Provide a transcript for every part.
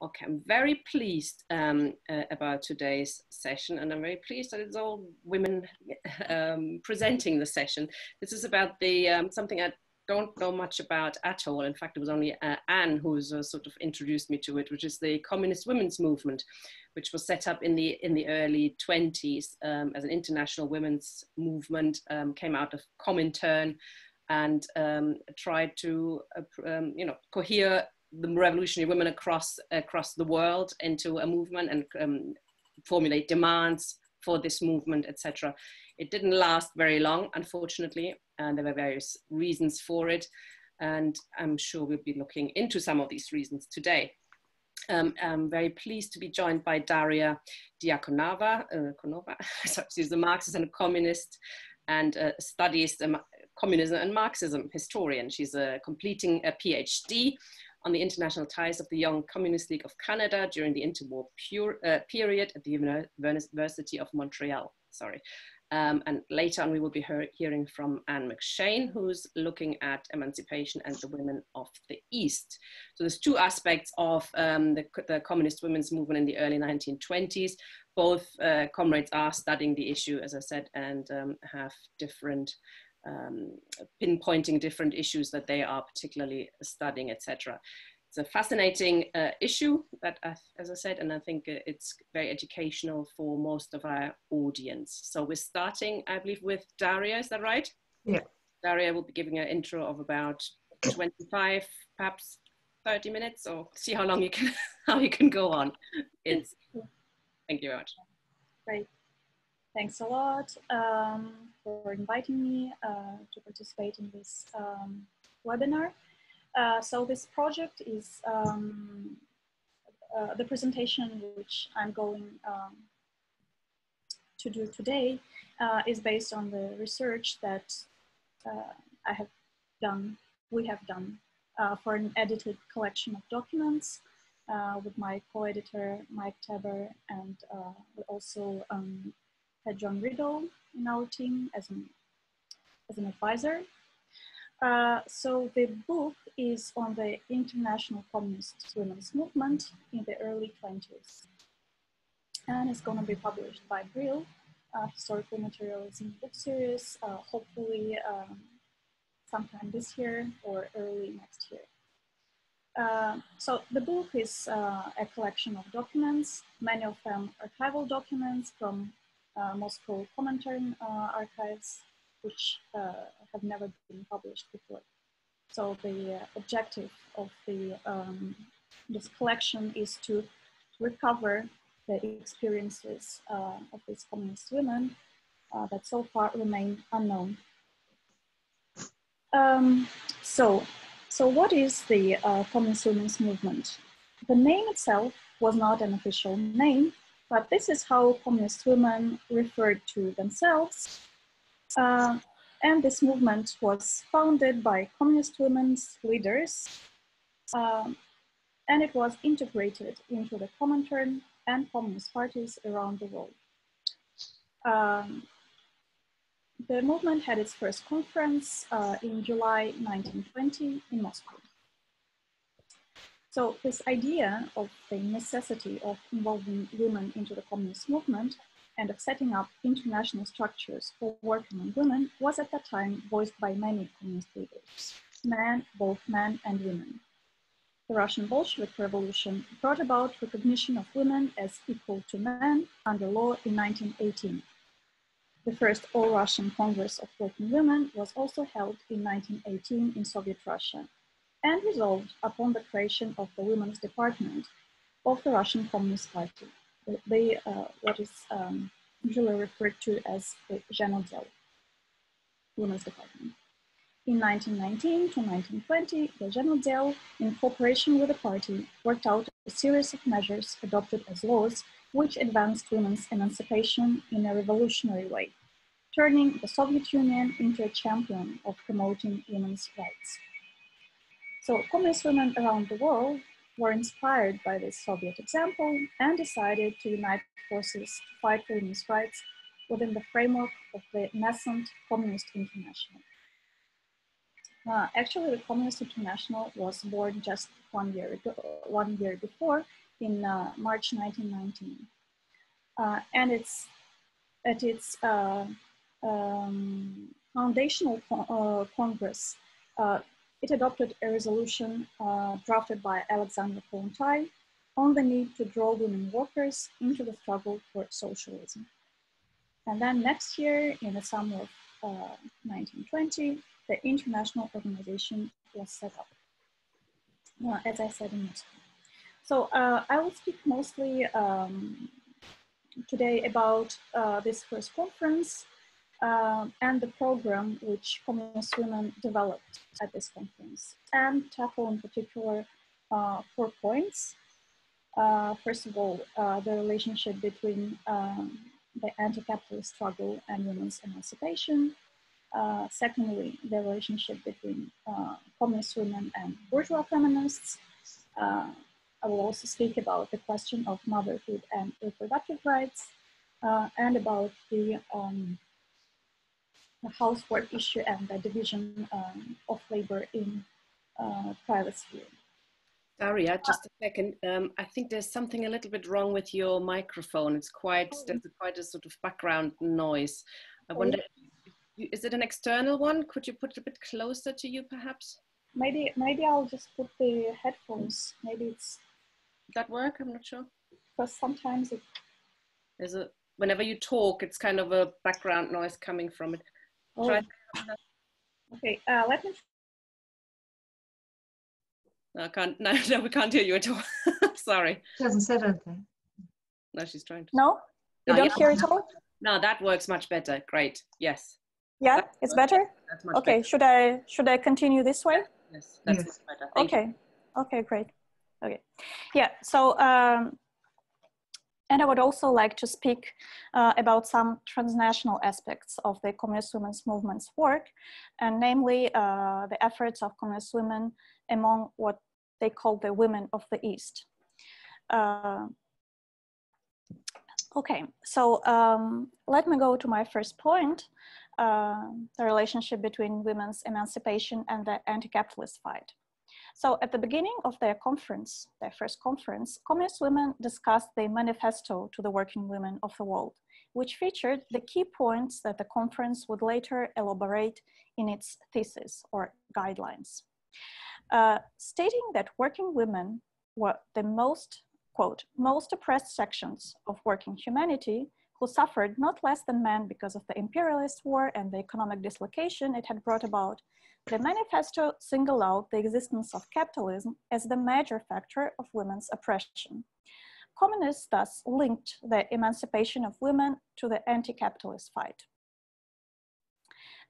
Okay, I'm very pleased um, uh, about today's session, and I'm very pleased that it's all women um, presenting the session. This is about the um, something I don't know much about at all. In fact, it was only uh, Anne who's uh, sort of introduced me to it, which is the Communist Women's Movement, which was set up in the in the early 20s um, as an international women's movement, um, came out of Comintern, and um, tried to uh, you know cohere the revolutionary women across across the world into a movement and um, formulate demands for this movement, etc. It didn't last very long, unfortunately, and there were various reasons for it. And I'm sure we'll be looking into some of these reasons today. Um, I'm very pleased to be joined by Daria Dyakonova. Uh, Konova. she's a Marxist and a communist and uh, studies the communism and Marxism historian. She's uh, completing a PhD on the international ties of the Young Communist League of Canada during the interwar uh, period at the University of Montreal. Sorry. Um, and later on, we will be hearing from Anne McShane, who's looking at emancipation and the women of the East. So there's two aspects of um, the, the, communist women's movement in the early 1920s. Both uh, comrades are studying the issue, as I said, and um, have different um, pinpointing different issues that they are particularly studying, etc. It's a fascinating uh, issue that, uh, as I said, and I think it's very educational for most of our audience. So we're starting, I believe, with Daria, is that right? Yeah. Daria will be giving an intro of about 25, perhaps 30 minutes, or see how long you can, how you can go on. It's, thank you very much. Great. Thanks a lot um, for inviting me uh, to participate in this um, webinar. Uh, so this project is um, uh, the presentation which I'm going um, to do today uh, is based on the research that uh, I have done, we have done uh, for an edited collection of documents with my co-editor Mike Taber and we also um, had John Riddell in our team as an, as an advisor. Uh, so the book is on the International Communist Women's Movement in the early 20s. And it's gonna be published by Brill, uh, Historical Materialism book series, uh, hopefully um, sometime this year or early next year. Uh, so the book is uh, a collection of documents, many of them archival documents from uh, Moscow Comintern uh, archives, which uh, have never been published before. So the objective of the, um, this collection is to recover the experiences of these communist women that so far remain unknown. Um, so, so what is the uh, Communist Women's Movement? The name itself was not an official name, but this is how communist women referred to themselves. Uh, and this movement was founded by communist women's leaders. Um, and it was integrated into the Comintern and communist parties around the world. Um, the movement had its first conference uh, in July 1920 in Moscow. So this idea of the necessity of involving women into the communist movement and of setting up international structures for working on women was at that time voiced by many communist leaders, men, both men and women. The Russian Bolshevik Revolution brought about recognition of women as equal to men under law in 1918. The first All-Russian Congress of Working Women was also held in 1918 in Soviet Russia and resolved upon the creation of the Women's Department of the Russian Communist Party, uh, what is um, usually referred to as the Zhenotdel, Women's Department. In 1919 to 1920, the Zhenotdel, in cooperation with the party, worked out a series of measures adopted as laws which advanced women's emancipation in a revolutionary way, turning the Soviet Union into a champion of promoting women's rights. So communist women around the world were inspired by this Soviet example and decided to unite forces to fight women's rights within the framework of the nascent Communist International. Uh, actually, the Communist International was born just one year, ago, one year before in uh, March 1919. Uh, and it's at its uh, um, foundational con uh, congress, uh, it adopted a resolution drafted by Alexandra Kollontai on the need to draw women workers into the struggle for socialism. And then next year, in the summer of 1920, the international organization was set up, uh, as I said in Moscow. So uh, I will speak mostly um, today about uh, this first conference uh, and the program which Communist Women developed at this conference and tackle in particular uh, four points. Uh, first of all, the relationship between um, the anti-capitalist struggle and women's emancipation. Uh, secondly, the relationship between uh, communist women and bourgeois feminists. Uh, I will also speak about the question of motherhood and reproductive rights uh, and about the, um, the, housework issue and the division um, of labor in uh, private sphere. Daria, just a second. Um, I think there's something a little bit wrong with your microphone. It's quite, oh. there's quite a sort of background noise. I wonder, is it an external one? Could you put it a bit closer to you perhaps? Maybe, maybe I'll just put the headphones. Maybe it's. That work? I'm not sure. Because sometimes it. There's a, whenever you talk, it's kind of a background noise coming from it. Oh. Okay, uh, let me no, I can't. No, no, we can't hear you at all. Sorry. She hasn't said anything. No, she's trying to. No, you no, don't yeah. hear it all. No, that works much better. Great. Yes. Yeah, it's better. That's much okay. Better. Should I should I continue this way? Yes, that's yes. better. Thank okay. You. Okay. Great. Okay. Yeah. So. Um, and I would also like to speak uh, about some transnational aspects of the Communist Women's Movement's work, and namely uh, the efforts of Communist women among what they call the women of the East. Uh, okay, so um, let me go to my first point, uh, the relationship between women's emancipation and the anti-capitalist fight. So at the beginning of their conference, their first conference, communist women discussed the manifesto to the working women of the world, which featured the key points that the conference would later elaborate in its thesis or guidelines. Uh, stating that working women were the most, quote, most oppressed sections of working humanity who suffered not less than men because of the imperialist war and the economic dislocation it had brought about, the manifesto singled out the existence of capitalism as the major factor of women's oppression. Communists thus linked the emancipation of women to the anti-capitalist fight.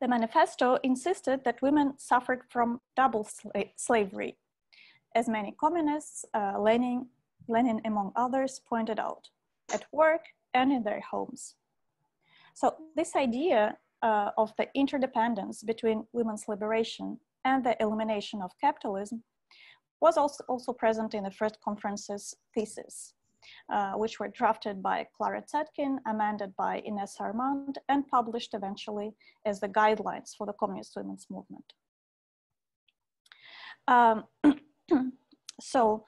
The manifesto insisted that women suffered from double sla slavery. As many communists, uh, Lenin, Lenin among others, pointed out, at work and in their homes. So this idea uh, of the interdependence between women's liberation and the elimination of capitalism was also, also present in the first conference's thesis. Uh, which were drafted by Clara Zetkin, amended by Ines Armand, and published eventually as the guidelines for the Communist Women's Movement. Um, so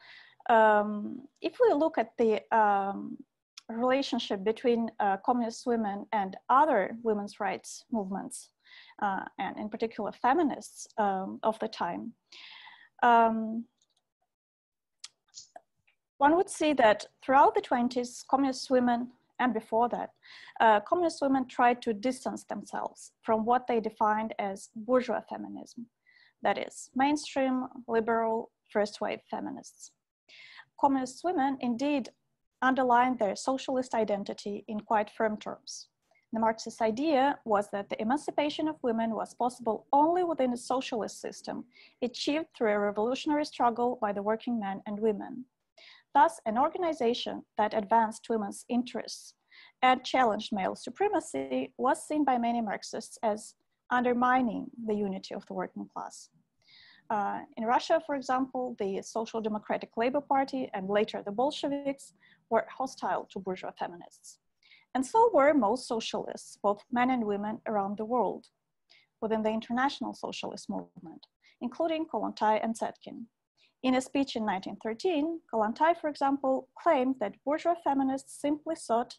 um, if we look at the um, relationship between uh, communist women and other women's rights movements, uh, and in particular feminists um, of the time, um, one would see that throughout the 20s, communist women, and before that, uh, communist women tried to distance themselves from what they defined as bourgeois feminism, that is, mainstream, liberal, first wave feminists. Communist women indeed underlined their socialist identity in quite firm terms. The Marxist idea was that the emancipation of women was possible only within a socialist system, achieved through a revolutionary struggle by the working men and women. Thus, an organization that advanced women's interests and challenged male supremacy was seen by many Marxists as undermining the unity of the working class. Uh, in Russia, for example, the Social Democratic Labor Party and later the Bolsheviks were hostile to bourgeois feminists. And so were most socialists, both men and women around the world, within the international socialist movement, including Kollontai and Zetkin. In a speech in 1913, Kollontai, for example, claimed that bourgeois feminists simply sought,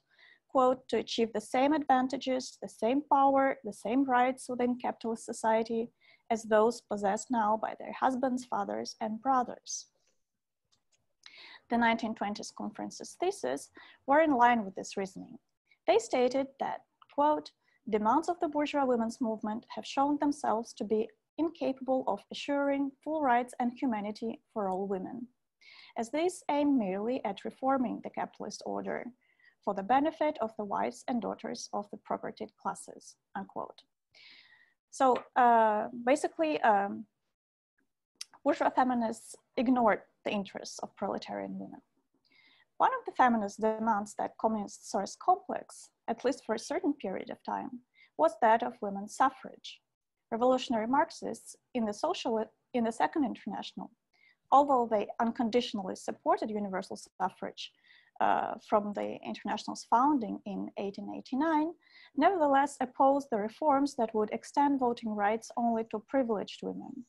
quote, to achieve the same advantages, the same power, the same rights within capitalist society as those possessed now by their husbands, fathers, and brothers. The 1920s conference's theses were in line with this reasoning. They stated that, quote, demands of the bourgeois women's movement have shown themselves to be incapable of assuring full rights and humanity for all women, as these aim merely at reforming the capitalist order for the benefit of the wives and daughters of the propertied classes, unquote. So uh, basically, um, bourgeois feminists ignored the interests of proletarian women. One of the feminist demands that communist source complex, at least for a certain period of time, was that of women's suffrage. Revolutionary Marxists in the, social, in the Second International, although they unconditionally supported universal suffrage uh, from the International's founding in 1889, nevertheless opposed the reforms that would extend voting rights only to privileged women.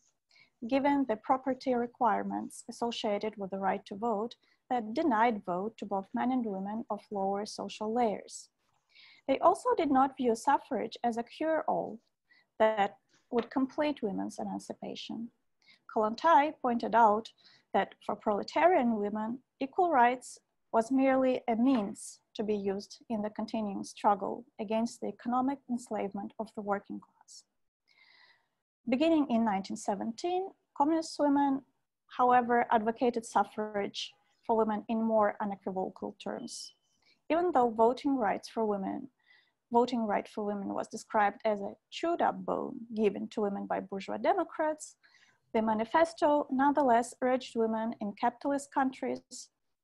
Given the property requirements associated with the right to vote that denied vote to both men and women of lower social layers. They also did not view suffrage as a cure-all that would complete women's emancipation. Kollontai pointed out that for proletarian women, equal rights was merely a means to be used in the continuing struggle against the economic enslavement of the working class. Beginning in 1917, communist women, however, advocated suffrage for women in more unequivocal terms. Even though voting rights for women, voting right for women was described as a chewed up bone given to women by bourgeois Democrats, the manifesto nonetheless urged women in capitalist countries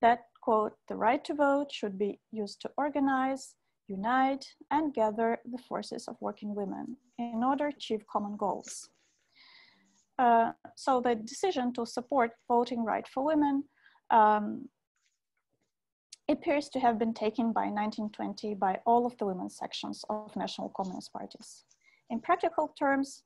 that, quote, the right to vote should be used to organize, unite, and gather the forces of working women in order to achieve common goals. Uh, so the decision to support voting right for women um, appears to have been taken by 1920 by all of the women's sections of national communist parties. In practical terms,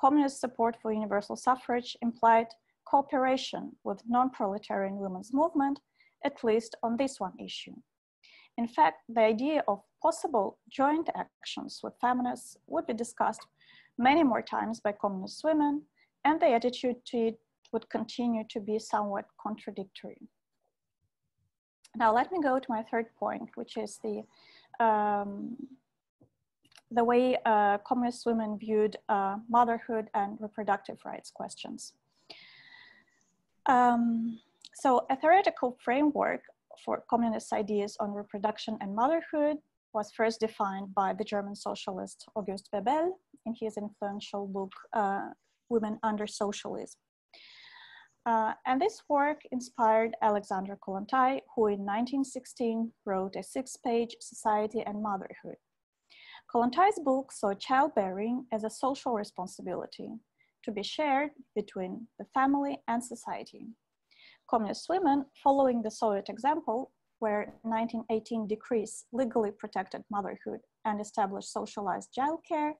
communist support for universal suffrage implied cooperation with non-proletarian women's movement, at least on this one issue. In fact, the idea of possible joint actions with feminists would be discussed many more times by communist women, and the attitude to it would continue to be somewhat contradictory. Now let me go to my third point, which is the, um, the way uh, communist women viewed uh, motherhood and reproductive rights questions. Um, so a theoretical framework for communist ideas on reproduction and motherhood was first defined by the German socialist August Bebel in his influential book, uh, Women Under Socialism. Uh, and this work inspired Alexandra Kollontai, who in 1916 wrote a six-page Society and Motherhood. Kollontai's book saw childbearing as a social responsibility to be shared between the family and society. Communist women, following the Soviet example, where 1918 decrees legally protected motherhood and established socialized childcare,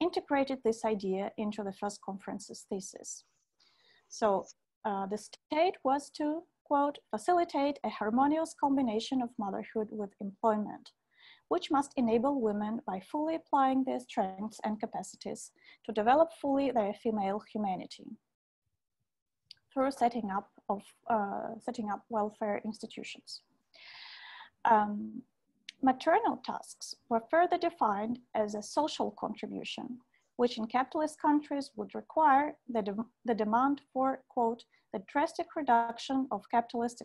integrated this idea into the first conference's thesis. So uh, the state was to, quote, facilitate a harmonious combination of motherhood with employment, which must enable women by fully applying their strengths and capacities to develop fully their female humanity through setting up of uh, setting up welfare institutions. Um, maternal tasks were further defined as a social contribution, which in capitalist countries would require the, de the demand for, quote, the drastic reduction of capitalist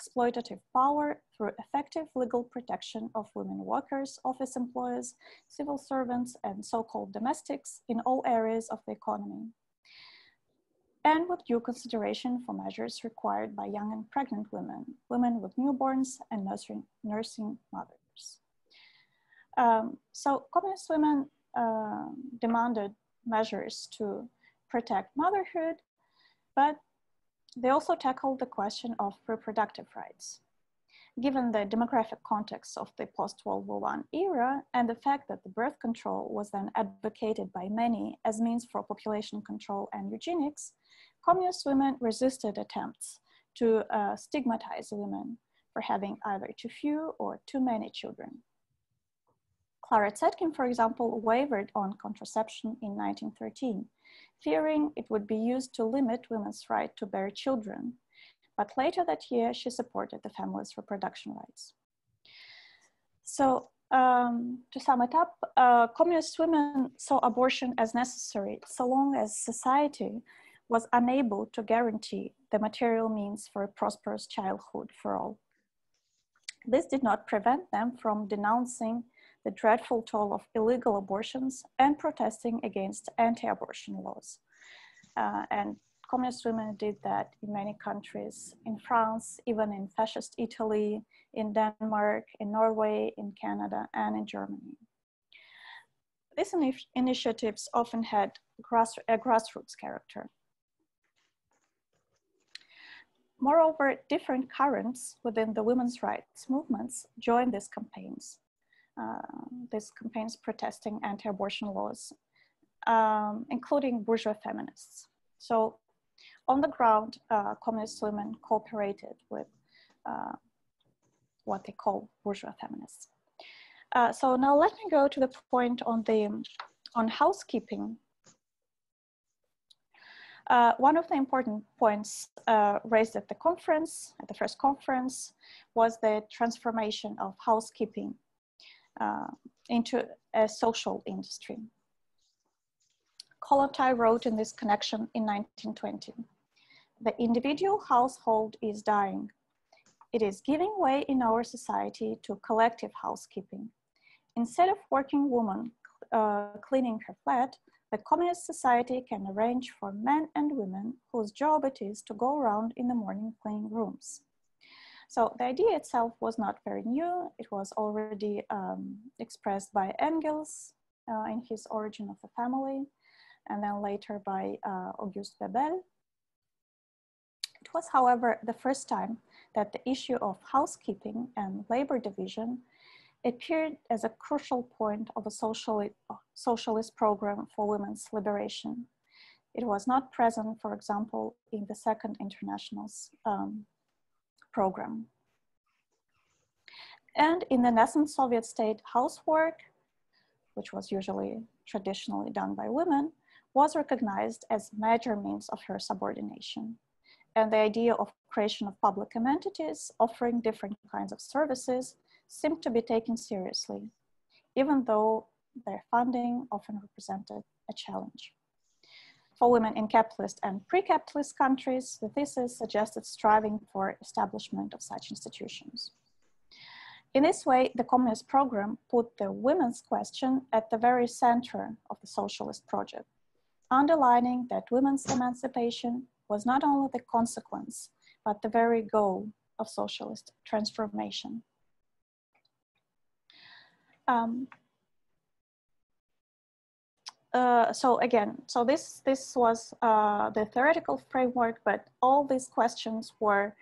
exploitative power through effective legal protection of women workers, office employees, civil servants, and so-called domestics in all areas of the economy. And with due consideration for measures required by young and pregnant women, women with newborns, and nursing, nursing mothers. Um, so communist women uh, demanded measures to protect motherhood, but they also tackled the question of reproductive rights. Given the demographic context of the post-World War I era and the fact that the birth control was then advocated by many as means for population control and eugenics, communist women resisted attempts to uh, stigmatize women for having either too few or too many children. Clara Zetkin, for example, wavered on contraception in 1913, fearing it would be used to limit women's right to bear children but later that year, she supported the family's reproduction rights. So um, to sum it up, uh, communist women saw abortion as necessary so long as society was unable to guarantee the material means for a prosperous childhood for all. This did not prevent them from denouncing the dreadful toll of illegal abortions and protesting against anti-abortion laws. Uh, and communist women did that in many countries, in France, even in fascist Italy, in Denmark, in Norway, in Canada, and in Germany. These initiatives often had grass a grassroots character. Moreover, different currents within the women's rights movements joined these campaigns, uh, these campaigns protesting anti-abortion laws, um, including bourgeois feminists. So on the ground, uh, communist women cooperated with uh, what they call bourgeois feminists. Uh, so now let me go to the point on the on housekeeping. Uh, one of the important points uh, raised at the conference, at the first conference, was the transformation of housekeeping uh, into a social industry. Kollontai wrote in this connection in 1920 the individual household is dying. It is giving way in our society to collective housekeeping. Instead of working woman uh, cleaning her flat, the communist society can arrange for men and women whose job it is to go around in the morning cleaning rooms. So the idea itself was not very new. It was already um, expressed by Engels uh, in his Origin of the Family, and then later by uh, August Bebel it was, however, the first time that the issue of housekeeping and labor division appeared as a crucial point of a socialist program for women's liberation. It was not present, for example, in the Second International's um, program. And in the nascent Soviet state, housework, which was usually traditionally done by women, was recognized as major means of her subordination and the idea of creation of public entities offering different kinds of services seemed to be taken seriously, even though their funding often represented a challenge. For women in capitalist and pre-capitalist countries, the thesis suggested striving for establishment of such institutions. In this way, the communist program put the women's question at the very center of the socialist project, underlining that women's emancipation was not only the consequence, but the very goal of socialist transformation. Um, uh, so again, so this, this was uh, the theoretical framework, but all these questions were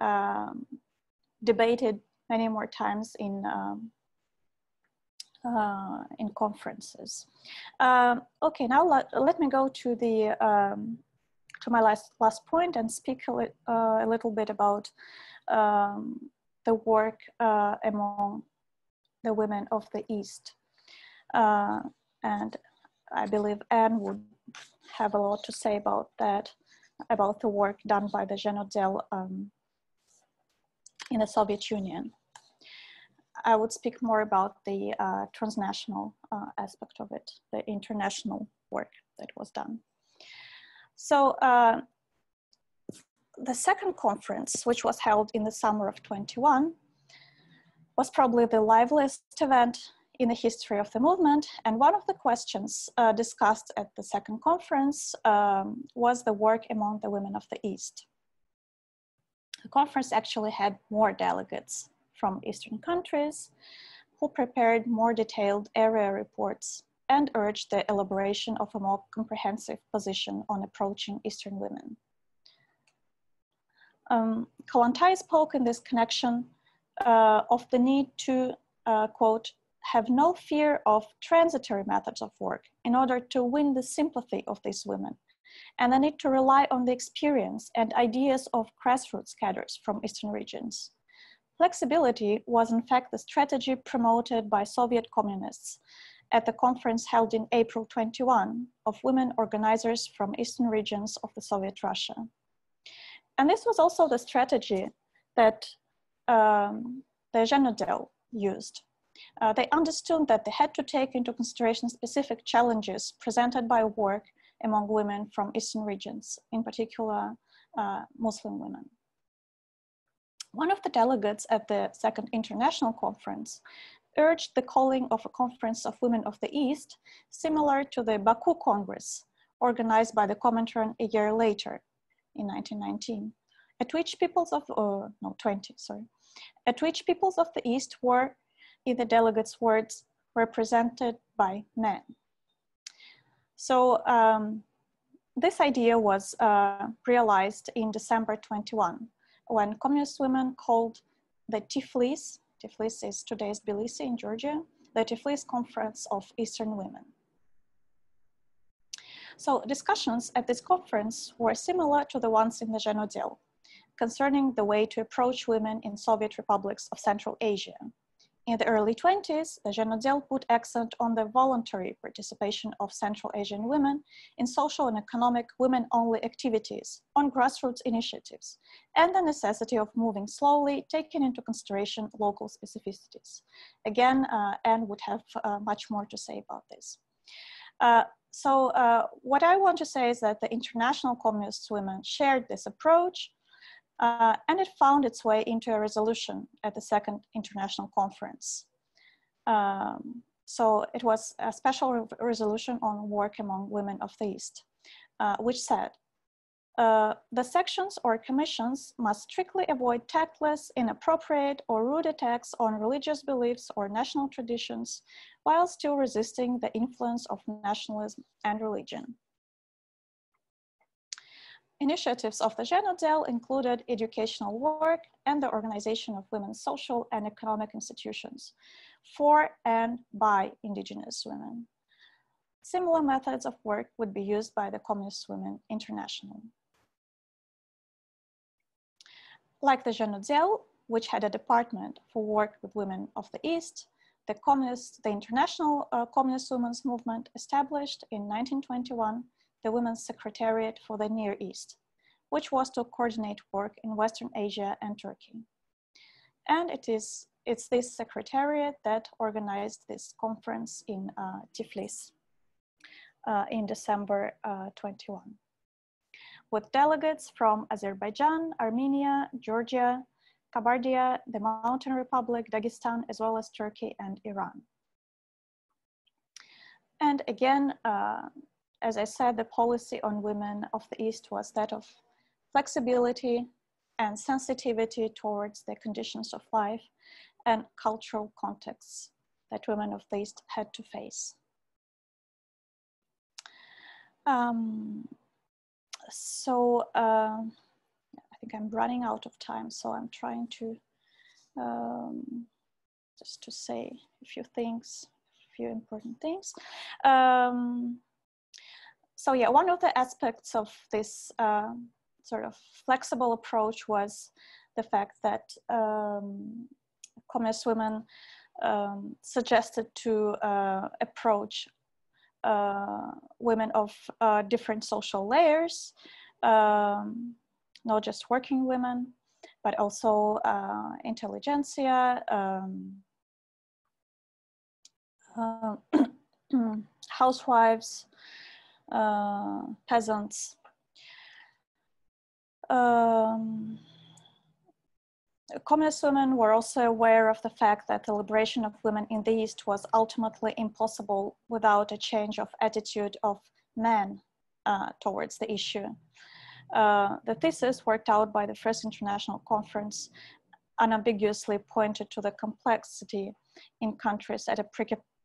um, debated many more times in, um, uh, in conferences. Um, okay, now let, let me go to the um, to my last last point and speak a, li uh, a little bit about um, the work uh, among the women of the East. Uh, and I believe Anne would have a lot to say about that, about the work done by the Zhenotdel um, in the Soviet Union. I would speak more about the uh, transnational uh, aspect of it, the international work that was done. So uh, the second conference, which was held in the summer of 21, was probably the liveliest event in the history of the movement. And one of the questions uh, discussed at the second conference um, was the work among the women of the East. The conference actually had more delegates from Eastern countries who prepared more detailed area reports and urged the elaboration of a more comprehensive position on approaching Eastern women. Um, Kollontai spoke in this connection uh, of the need to, uh, quote, have no fear of transitory methods of work in order to win the sympathy of these women, and the need to rely on the experience and ideas of grassroots cadres from Eastern regions. Flexibility was in fact the strategy promoted by Soviet communists at the conference held in April 21 of women organizers from Eastern regions of the Soviet Russia. And this was also the strategy that um, the Zhenotdel used. Uh, they understood that they had to take into consideration specific challenges presented by work among women from Eastern regions, in particular uh, Muslim women. One of the delegates at the Second International Conference urged the calling of a conference of women of the East, similar to the Baku Congress, organized by the Comintern a year later in 1919, at which peoples of, uh, no, 20, sorry, at which peoples of the East were, in the delegates' words, represented by men. So um, this idea was uh, realized in December 21, when communist women called the Tiflis, Tiflis is today's Tbilisi in Georgia, the Tiflis Conference of Eastern Women. So discussions at this conference were similar to the ones in the Zhenotdel, concerning the way to approach women in Soviet republics of Central Asia. In the early 20s, the Zhenotdel put accent on the voluntary participation of Central Asian women in social and economic women-only activities, on grassroots initiatives, and the necessity of moving slowly, taking into consideration local specificities. Again, uh, Anne would have uh, much more to say about this. Uh, so uh, what I want to say is that the international communist women shared this approach, uh, and it found its way into a resolution at the second international conference. Um, so it was a special re resolution on work among women of the East, uh, which said, uh, the sections or commissions must strictly avoid tactless, inappropriate, or rude attacks on religious beliefs or national traditions, while still resisting the influence of nationalism and religion. Initiatives of the Zhenotdel included educational work and the organization of women's social and economic institutions for and by indigenous women. Similar methods of work would be used by the Communist Women International. Like the Zhenotdel, which had a department for work with women of the East, the Communist, the International uh, Communist Women's Movement established in 1921 the Women's Secretariat for the Near East, which was to coordinate work in Western Asia and Turkey. And it is, it's this secretariat that organized this conference in uh, Tiflis uh, in December uh, 21, with delegates from Azerbaijan, Armenia, Georgia, Kabardia, the Mountain Republic, Dagestan, as well as Turkey and Iran. And again, uh, as I said, the policy on women of the East was that of flexibility and sensitivity towards the conditions of life and cultural contexts that women of the East had to face. Um, so uh, I think I'm running out of time, so I'm trying to um, just to say a few things, a few important things. Um, so yeah, one of the aspects of this uh, sort of flexible approach was the fact that um, communist women um, suggested to uh, approach uh, women of uh, different social layers, um, not just working women, but also uh, intelligentsia, um, uh, housewives, uh, peasants. Um, communist women were also aware of the fact that the liberation of women in the East was ultimately impossible without a change of attitude of men uh, towards the issue. Uh, the thesis worked out by the First International Conference unambiguously pointed to the complexity in countries at a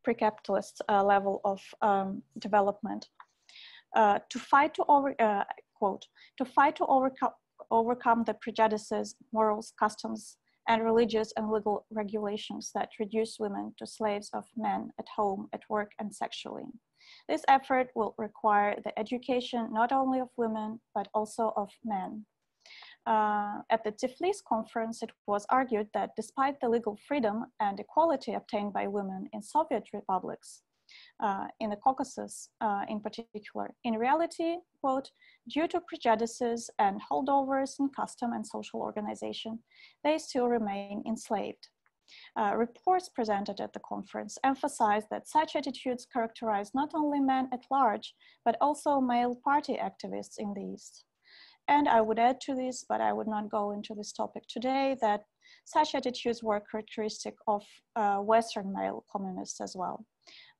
pre-capitalist uh, level of um, development uh, to fight to over, uh, quote, to fight to overcome, overcome the prejudices, morals, customs, and religious and legal regulations that reduce women to slaves of men at home, at work, and sexually. This effort will require the education not only of women, but also of men. Uh, at the Tiflis conference, it was argued that despite the legal freedom and equality obtained by women in Soviet republics, uh, in the Caucasus uh, in particular. In reality, quote, due to prejudices and holdovers in custom and social organization, they still remain enslaved. Uh, reports presented at the conference emphasized that such attitudes characterize not only men at large, but also male party activists in the East. And I would add to this, but I would not go into this topic today, that such attitudes were characteristic of uh, Western male communists as well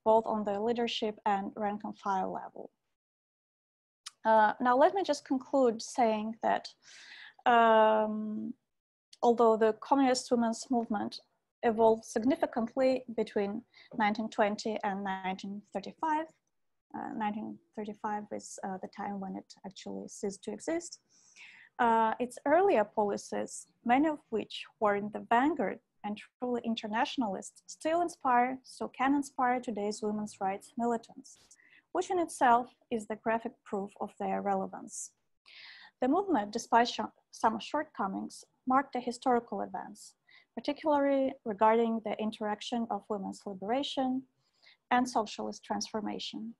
both on the leadership and rank and file level. Uh, now, let me just conclude saying that um, although the communist women's movement evolved significantly between 1920 and 1935, uh, 1935 is uh, the time when it actually ceased to exist. Uh, its earlier policies, many of which were in the vanguard and truly internationalists still inspire, so can inspire today's women's rights militants, which in itself is the graphic proof of their relevance. The movement, despite sh some shortcomings, marked a historical advance, particularly regarding the interaction of women's liberation and socialist transformation.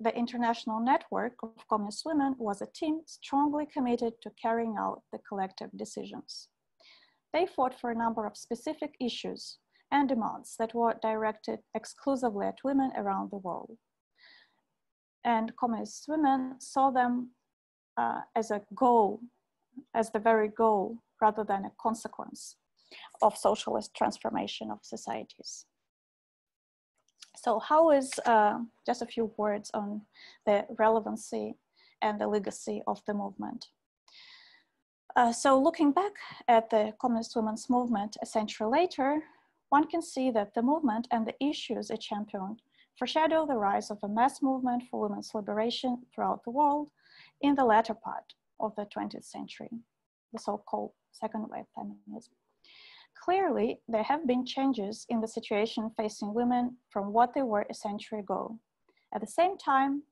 The International Network of Communist Women was a team strongly committed to carrying out the collective decisions. They fought for a number of specific issues and demands that were directed exclusively at women around the world. And communist women saw them uh, as a goal, as the very goal, rather than a consequence of socialist transformation of societies. So how is, uh, just a few words on the relevancy and the legacy of the movement. Uh, so looking back at the communist women's movement a century later, one can see that the movement and the issues it championed foreshadow the rise of a mass movement for women's liberation throughout the world in the latter part of the 20th century, the so-called second wave feminism. Clearly, there have been changes in the situation facing women from what they were a century ago. At the same time,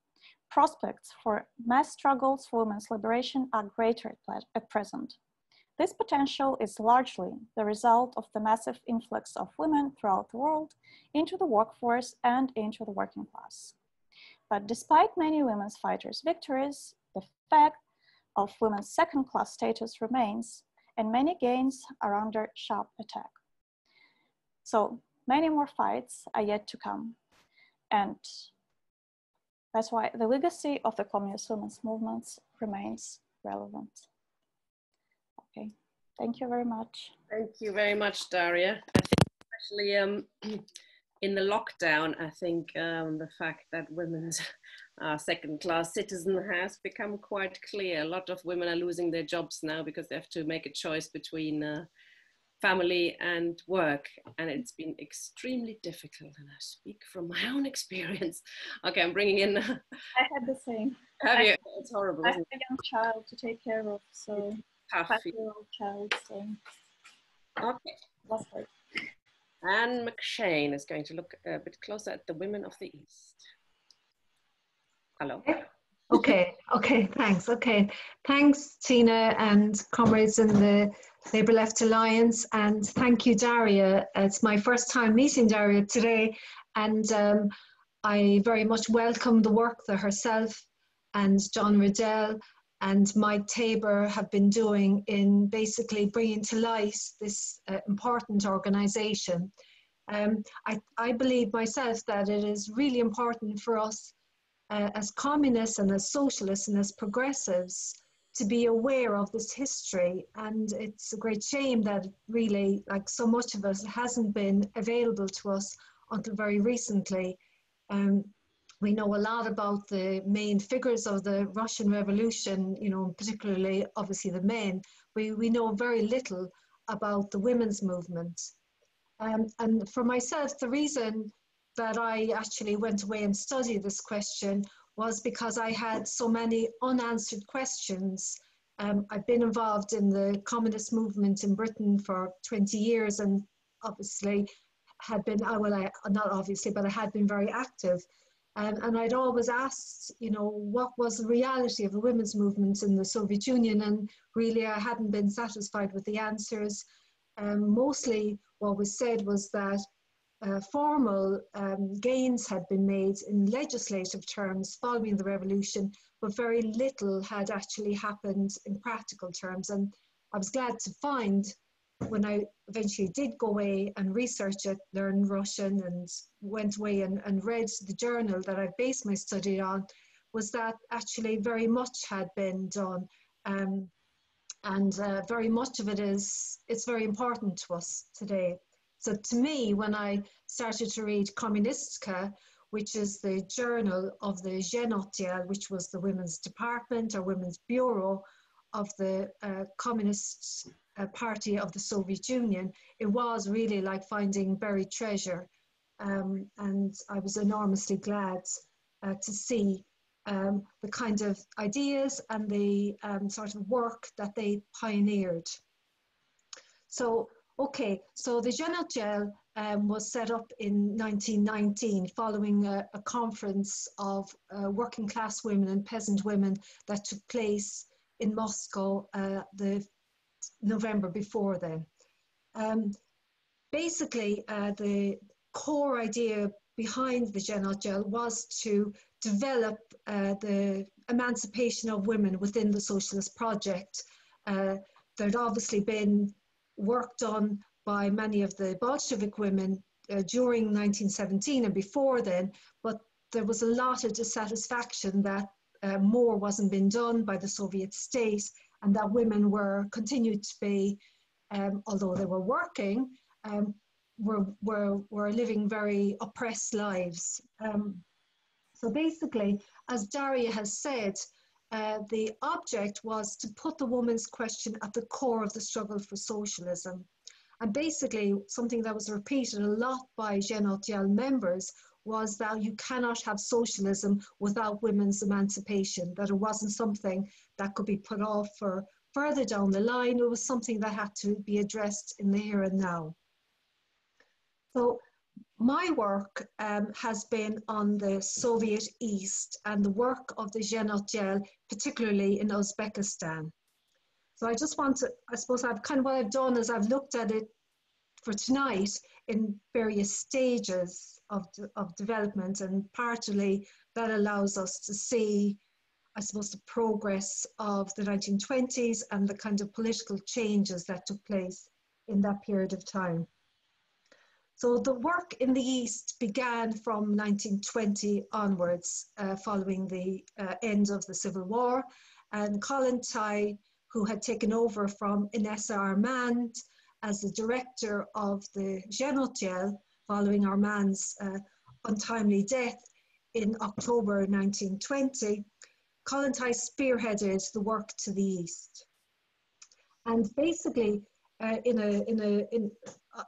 prospects for mass struggles for women's liberation are greater at present. This potential is largely the result of the massive influx of women throughout the world into the workforce and into the working class. But despite many women's fighters' victories, the fact of women's second class status remains, and many gains are under sharp attack. So many more fights are yet to come. And that's why the legacy of the communist women's movements remains relevant. Okay, thank you very much. Thank you very much, Daria. I think especially um, in the lockdown, I think um, the fact that women's uh, second-class citizen has become quite clear. A lot of women are losing their jobs now because they have to make a choice between uh, family and work and it's been extremely difficult and i speak from my own experience. Okay i'm bringing in i had the same. Have I, you? it's horrible i have a young child to take care of so tough year-old child so. Okay. That's hard anne mcshane is going to look a bit closer at the women of the east. Hello. Okay okay okay, thanks okay thanks tina and comrades in the Labour Left Alliance. And thank you, Daria. It's my first time meeting Daria today, and um, I very much welcome the work that herself and John Riddell and Mike Taber have been doing in basically bringing to light this uh, important organisation. Um, I, I believe myself that it is really important for us uh, as communists and as socialists and as progressives to be aware of this history and it's a great shame that really like so much of us hasn't been available to us until very recently um, we know a lot about the main figures of the Russian Revolution, you know, particularly obviously the men. We, we know very little about the women's movement. Um, and for myself, the reason that I actually went away and studied this question was because I had so many unanswered questions Um, I've been involved in the communist movement in Britain for 20 years and obviously had been, uh, well, I, not obviously, but I had been very active. Um, and I'd always asked, you know, what was the reality of the women's movement in the Soviet Union? And really, I hadn't been satisfied with the answers. Um, mostly, what was said was that uh, formal um, gains had been made in legislative terms following the revolution, but very little had actually happened in practical terms. And I was glad to find when I eventually did go away and research it, learn Russian, and went away and, and read the journal that I based my study on, was that actually very much had been done. Um, and uh, very much of it is, it's very important to us today. So to me, when I started to read Kommunistka, which is the journal of the Zhenotdel, which was the women's department or women's bureau of the uh, Communist uh, Party of the Soviet Union, it was really like finding buried treasure. Um, and I was enormously glad uh, to see um, the kind of ideas and the um, sort of work that they pioneered. So Okay, so the Zhenotdel um, was set up in 1919 following a, a conference of uh, working class women and peasant women that took place in Moscow uh, the November before then. Um, basically, uh, the core idea behind the Zhenotdel was to develop uh, the emancipation of women within the socialist project. Uh, there'd obviously been work done by many of the Bolshevik women uh, during 1917 and before then, but there was a lot of dissatisfaction that uh, more wasn't being done by the Soviet state and that women were continued to be, um, although they were working, um, were, were, were living very oppressed lives. Um, so basically, as Daria has said, uh, the object was to put the woman's question at the core of the struggle for socialism. And basically, something that was repeated a lot by Zhenotdel members was that you cannot have socialism without women's emancipation, that it wasn't something that could be put off for further down the line, it was something that had to be addressed in the here and now. So my work um, has been on the Soviet East and the work of the Zhenotdel, particularly in Uzbekistan. So I just want to, I suppose I've kind of what I've done is I've looked at it for tonight in various stages of, of development and partly that allows us to see, I suppose, the progress of the 1920s and the kind of political changes that took place in that period of time. So the work in the East began from 1920 onwards, uh, following the uh, end of the Civil War. And Kollontai, who had taken over from Inessa Armand as the director of the Zhenotdel, following Armand's uh, untimely death in October 1920, Kollontai spearheaded the work to the East. And basically, uh, in a, in a, in,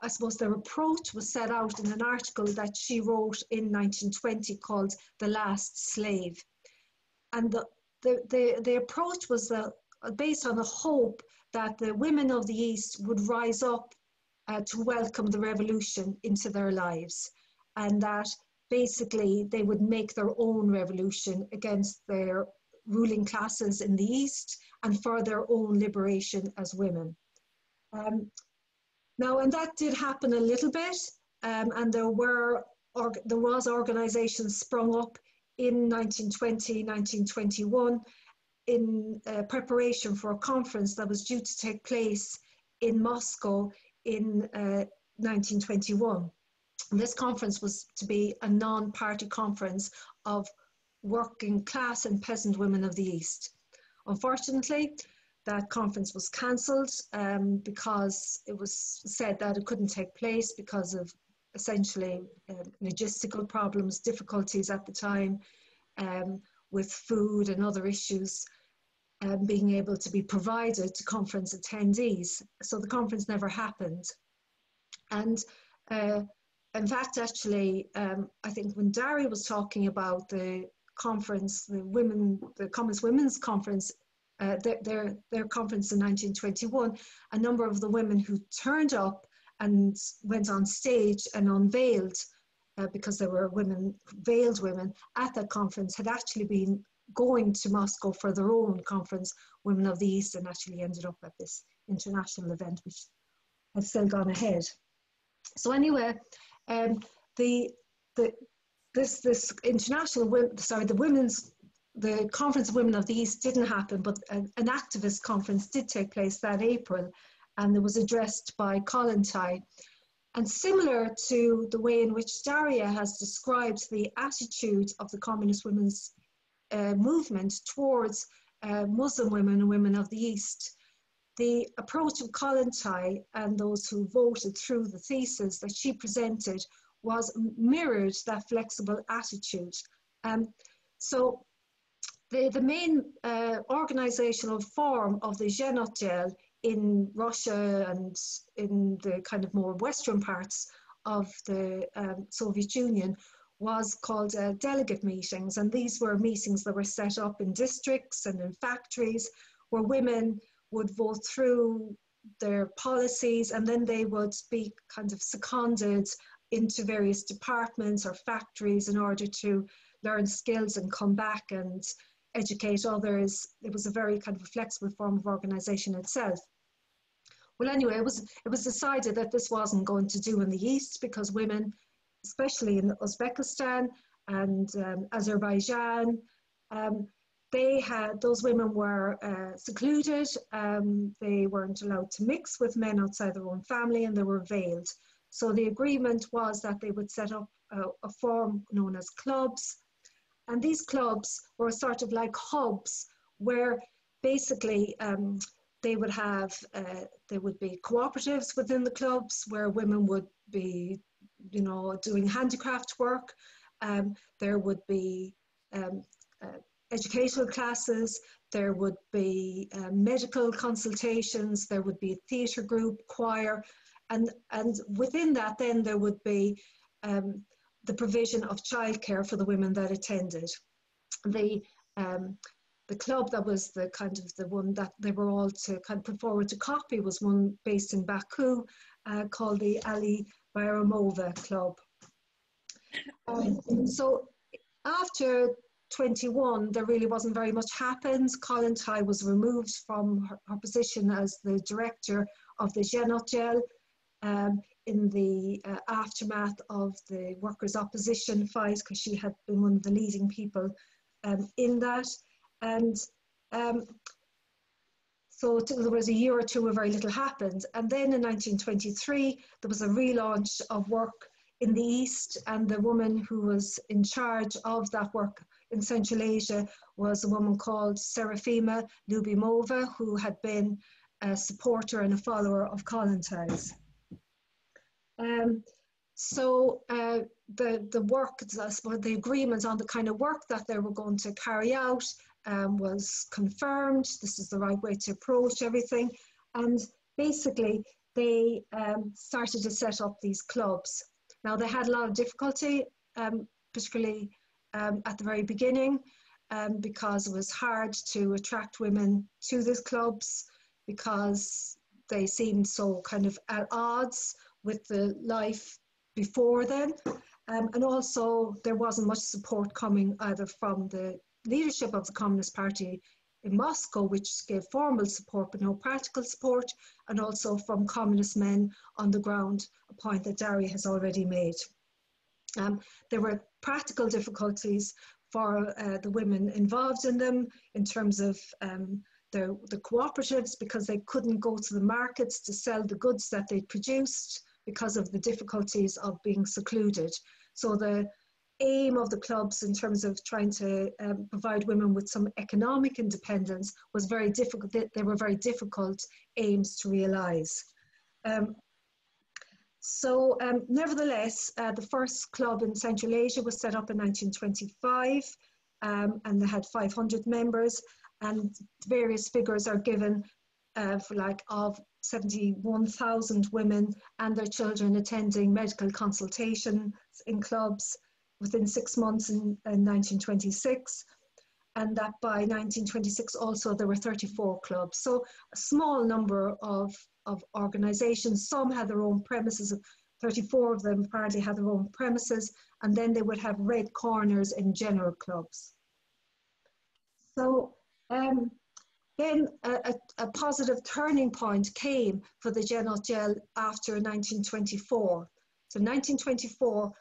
I suppose their approach was set out in an article that she wrote in 1920 called The Last Slave. And the, the, the, the approach was uh, based on a hope that the women of the East would rise up uh, to welcome the revolution into their lives and that basically they would make their own revolution against their ruling classes in the East and for their own liberation as women. Um, now, and that did happen a little bit, um, and there were or, there was organisations sprung up in 1920, 1921 in uh, preparation for a conference that was due to take place in Moscow in uh, 1921. And this conference was to be a non-party conference of working class and peasant women of the East. Unfortunately, that conference was cancelled um, because it was said that it couldn't take place because of essentially uh, logistical problems, difficulties at the time um, with food and other issues um, being able to be provided to conference attendees. So the conference never happened. And uh, in fact, actually, um, I think when Daria was talking about the conference, the women, the Commonwealth Women's Conference uh, their, their, their conference in 1921, a number of the women who turned up and went on stage and unveiled, uh, because there were women, veiled women at that conference, had actually been going to Moscow for their own conference, Women of the East, and actually ended up at this international event, which has still gone ahead. So anyway, um, the, the, this, this international, sorry, the women's, the Conference of Women of the East didn't happen, but an, an activist conference did take place that April, and it was addressed by Kollontai. And similar to the way in which Daria has described the attitude of the Communist Women's uh, movement towards uh, Muslim women and women of the East, the approach of Kollontai and those who voted through the thesis that she presented was mirrored that flexible attitude. Um, so the, the main uh, organizational form of the Zhenotdel in Russia and in the kind of more western parts of the um, Soviet Union was called uh, delegate meetings. And these were meetings that were set up in districts and in factories where women would vote through their policies and then they would be kind of seconded into various departments or factories in order to learn skills and come back and educate others. It was a very kind of a flexible form of organization itself. Well, anyway, it was, it was decided that this wasn't going to do in the East because women, especially in Uzbekistan and um, Azerbaijan, um, they had, those women were uh, secluded, um, they weren't allowed to mix with men outside their own family, and they were veiled. So the agreement was that they would set up a, a form known as clubs. And these clubs were sort of like hubs where basically um, they would have, uh, there would be cooperatives within the clubs where women would be, you know, doing handicraft work. Um, there would be um, uh, educational classes, there would be uh, medical consultations, there would be a theatre group, choir, and, and within that, then there would be um, the provision of childcare for the women that attended. The, um, the club that was the kind of the one that they were all to kind of put forward to copy was one based in Baku uh, called the Ali Bayramova Club. Um, so after 21, there really wasn't very much happened. Kollontai was removed from her, her, position as the director of the Zhenotdel um, in the uh, aftermath of the workers' opposition fight because she had been one of the leading people um, in that. And um, so there was a year or two where very little happened. And then in 1923, there was a relaunch of work in the East, and the woman who was in charge of that work in Central Asia was a woman called Serafima Lubimova, who had been a supporter and a follower of Kollontai's. Um, so uh, the, the work, the agreement on the kind of work that they were going to carry out um, was confirmed. This is the right way to approach everything. And basically, they um, started to set up these clubs. Now, they had a lot of difficulty, um, particularly um, at the very beginning, um, because it was hard to attract women to these clubs because they seemed so kind of at odds with the life before then. Um, and also, there wasn't much support coming either from the leadership of the Communist Party in Moscow, which gave formal support but no practical support, and also from communist men on the ground, a point that Daria has already made. Um, there were practical difficulties for uh, the women involved in them in terms of um, the cooperatives because they couldn't go to the markets to sell the goods that they produced because of the difficulties of being secluded. So the aim of the clubs in terms of trying to um, provide women with some economic independence was very difficult. They were very difficult aims to realise. Um, so um, nevertheless, uh, the first club in Central Asia was set up in 1925 um, and they had 500 members and various figures are given uh, for like of 71,000 women and their children attending medical consultations in clubs within six months in, in 1926. and that by 1926 also there were 34 clubs. So a small number of, of organizations, some had their own premises, 34 of them apparently had their own premises, and then they would have red corners in general clubs. So um, then a, a, a, positive turning point came for the Zhenotdel after 1924. So 1924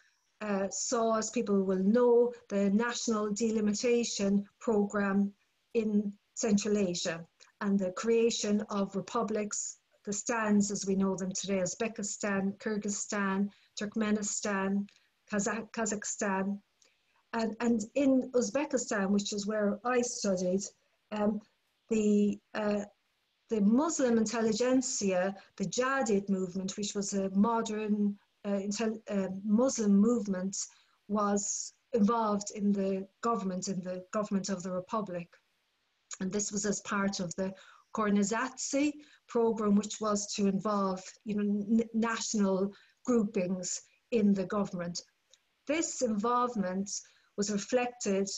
uh, saw, as people will know, the national delimitation program in Central Asia and the creation of republics, the stands as we know them today, Uzbekistan, Kyrgyzstan, Turkmenistan, Kazakh Kazakhstan. And, and in Uzbekistan, which is where I studied, um, the, uh, the Muslim intelligentsia, the Jadid movement, which was a modern uh, uh, Muslim movement was involved in the government, in the government of the Republic. And this was as part of the Korenizatsiya program, which was to involve you know, national groupings in the government. This involvement was reflected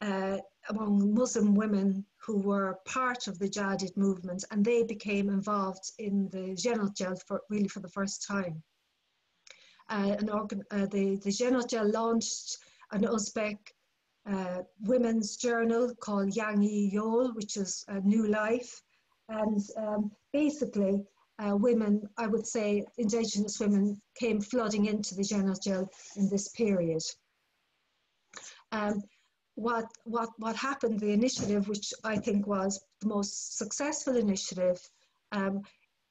uh, among Muslim women who were part of the Jadid movement, and they became involved in the Zhenotdel for really for the first time uh, an organ, uh, the, the launched an Uzbek uh, women's journal called Yangi Yol, which is a New Life. And um, basically, uh, women, I would say indigenous women, came flooding into the Zhenotdel in this period. Um, what, what, what happened, the initiative, which I think was the most successful initiative, um,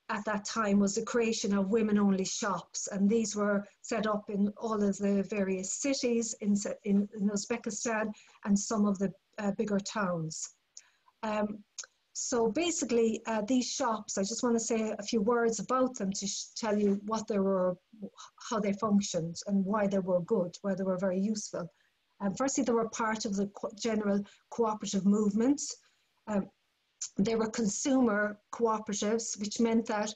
at that time was the creation of women only shops and these were set up in all of the various cities in, in, in Uzbekistan and some of the uh, bigger towns. Um, so basically uh, these shops, I just want to say a few words about them to tell you what they were, how they functioned and why they were good, why they were very useful. Um, firstly, they were part of the general cooperative movement. Um, they were consumer cooperatives, which meant that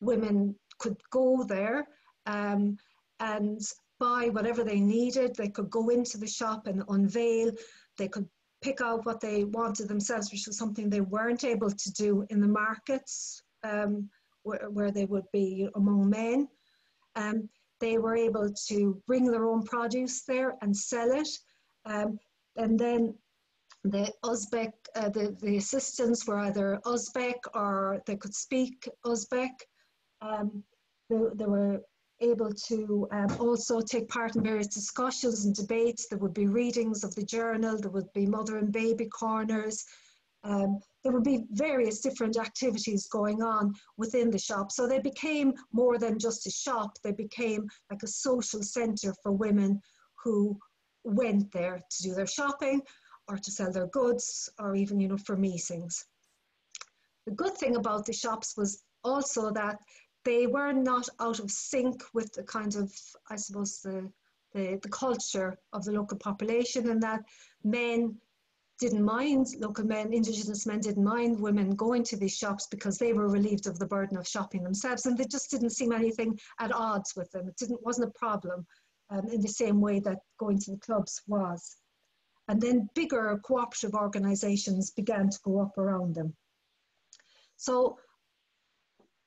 women could go there um, and buy whatever they needed. They could go into the shop and unveil. They could pick out what they wanted themselves, which was something they weren't able to do in the markets um, where, where, they would be among men. Um, they were able to bring their own produce there and sell it. Um, and then the Uzbek, uh, the, the assistants were either Uzbek or they could speak Uzbek. Um, they, they were able to um, also take part in various discussions and debates. There would be readings of the journal, there would be mother and baby corners. Um, there would be various different activities going on within the shop. So they became more than just a shop, they became like a social centre for women who went there to do their shopping or to sell their goods or even, you know, for meetings. The good thing about the shops was also that they were not out of sync with the kind of, I suppose, the, the, the culture of the local population and that men didn't mind, local men, indigenous men didn't mind women going to these shops because they were relieved of the burden of shopping themselves and they just didn't seem anything at odds with them. It didn't, wasn't a problem um, in the same way that going to the clubs was. And then bigger cooperative organizations began to go up around them. So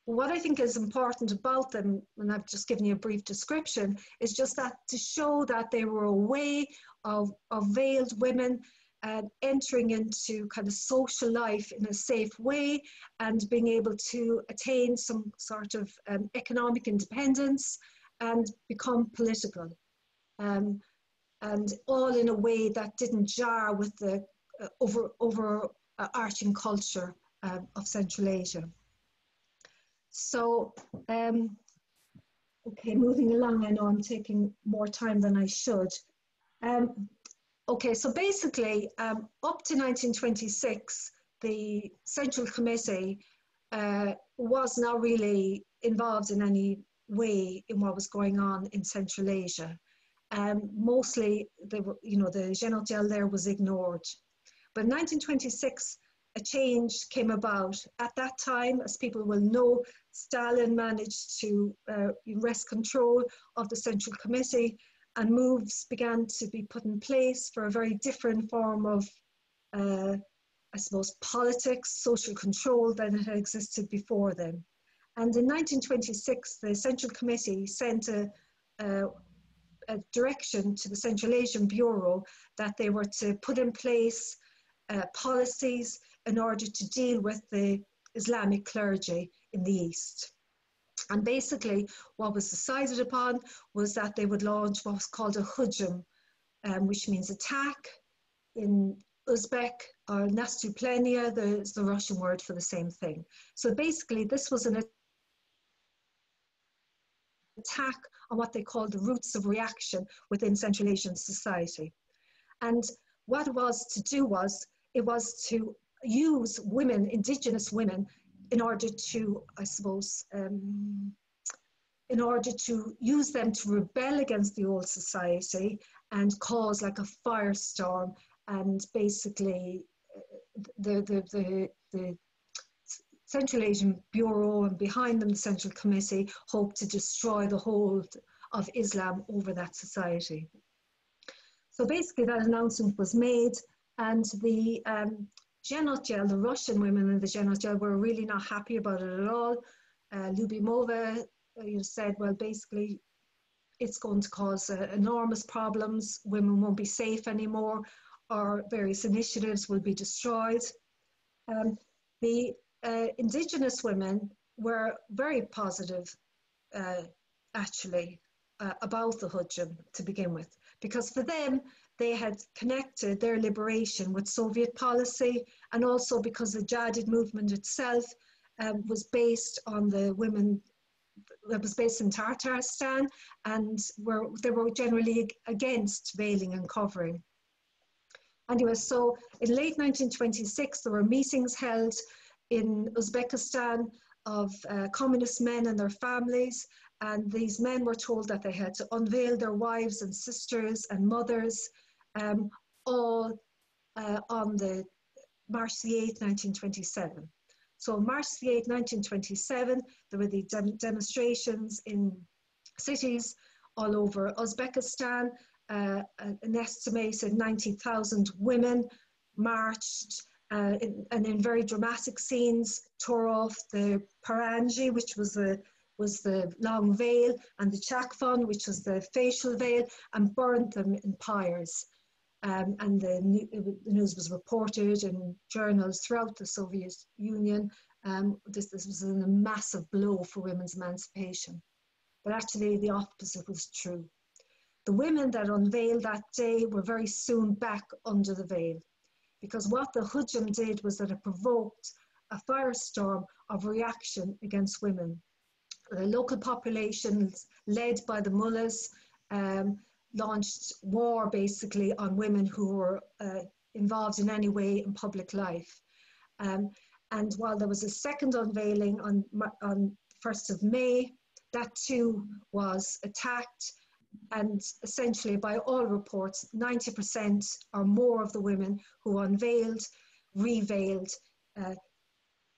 what I think is important about them, and I've just given you a brief description, is just that to show that they were a way of, of veiled women uh, entering into kind of social life in a safe way and being able to attain some sort of um, economic independence and become political. Um, and all in a way that didn't jar with the uh, over overarching culture uh, of Central Asia. So, um, okay, moving along, I know I'm taking more time than I should. Um, okay, so basically, um, up to 1926, the Central Committee uh, was not really involved in any way in what was going on in Central Asia um, mostly the, you know, the Zhenotdel there was ignored. But in 1926, a change came about. At that time, as people will know, Stalin managed to uh, wrest control of the Central Committee and moves began to be put in place for a very different form of uh, I suppose, politics, social control than had existed before then. And in 1926, the Central Committee sent a, a, a direction to the Central Asian Bureau that they were to put in place uh, policies in order to deal with the Islamic clergy in the East. And basically, what was decided upon was that they would launch what was called a hujum, um, which means attack in Uzbek or nastuplenia, the Russian word for the same thing. So basically, this was an attack on what they called the roots of reaction within Central Asian society. And what it was to do was, it was to use women, indigenous women, in order to, I suppose, um, in order to use them to rebel against the old society and cause like a firestorm and basically uh, the, the, the, the Central Asian Bureau and behind them the Central Committee hope to destroy the hold of Islam over that society. So basically that announcement was made and the um, The Russian women in the Zhenotdel were really not happy about it at all. Uh, Lyubimova uh, you said, well, basically it's going to cause uh, enormous problems. Women won't be safe anymore or various initiatives will be destroyed. Um, the uh, Indigenous women were very positive, uh, actually, uh, about the Hujum to begin with, because for them, they had connected their liberation with Soviet policy, and also because the Jadid movement itself um, was based on the women that was based in Tatarstan, and were, they were generally against veiling and covering. Anyway, so in late 1926, there were meetings held in Uzbekistan of uh, communist men and their families, and these men were told that they had to unveil their wives and sisters and mothers, um, all uh, on the March the 8th, 1927. So March the 8th, 1927, there were the dem demonstrations in cities all over Uzbekistan, uh, an estimated 90,000 women marched uh, in, and in very dramatic scenes tore off the parangi, which was the was the long veil, and the chachvon, which was the facial veil, and burned them in pyres. Um, and the, the, news was reported in journals throughout the Soviet Union. Um, this, this was a massive blow for women's emancipation. But actually, the opposite was true. The women that unveiled that day were very soon back under the veil because what the Hujum did was that it provoked a firestorm of reaction against women. The local populations, led by the mullahs, um, launched war basically on women who were uh, involved in any way in public life. Um, and while there was a second unveiling on, on 1st of May, that too was attacked and essentially by all reports, 90% or more of the women who unveiled, reveiled uh,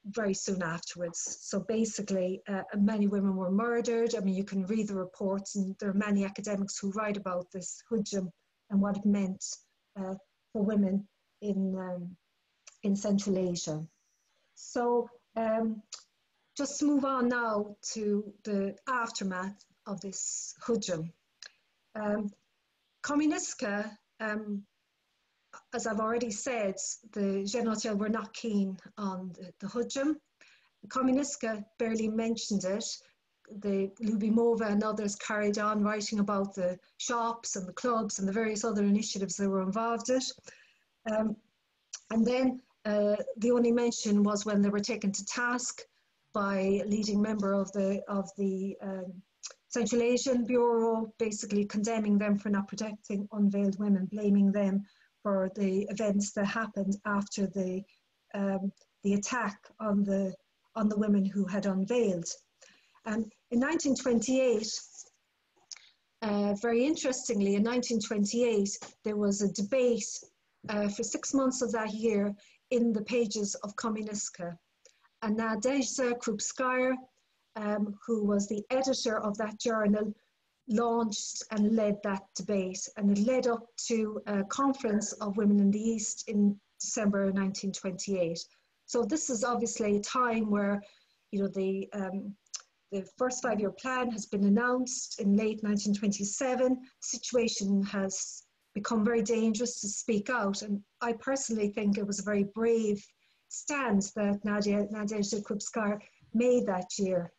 very soon afterwards. So basically, uh, many women were murdered. I mean, you can read the reports, and there are many academics who write about this hujum and what it meant uh, for women in, um, in Central Asia. So um, just move on now to the aftermath of this hujum. Um, um, as I've already said, the Zhenotdel were not keen on the, the Hujum. Kommunistka barely mentioned it. The Lubimova and others carried on writing about the shops and the clubs and the various other initiatives they were involved in. Um, and then uh, the only mention was when they were taken to task by a leading member of the, of the um, Central Asian Bureau basically condemning them for not protecting unveiled women, blaming them for the events that happened after the, um, the attack on the, on the women who had unveiled. Um, in 1928, uh, very interestingly, in 1928, there was a debate uh, for six months of that year in the pages of Kommunistka. And Nadezhda Krupskaya um, who was the editor of that journal, launched and led that debate. And it led up to a conference of women in the East in December 1928. So this is obviously a time where, you know, the um, the first five-year plan has been announced in late 1927. The situation has become very dangerous to speak out, and I personally think it was a very brave stand that Nadia Nadezhda Krupskaya made that year.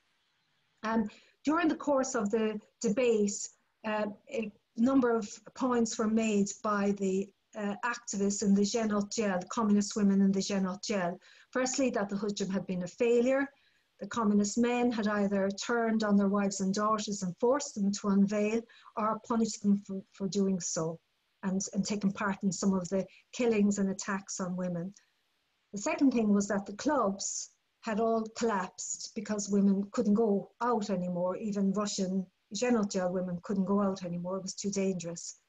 Um, during the course of the debate, uh, a number of points were made by the uh, activists in the Zhenotdel, the communist women in the Zhenotdel. Firstly, that the Hujum had been a failure. The communist men had either turned on their wives and daughters and forced them to unveil or punished them for, for doing so and, and taken part in some of the killings and attacks on women. The second thing was that the clubs had all collapsed because women couldn't go out anymore. Even Russian Zhenotdel women couldn't go out anymore. It was too dangerous.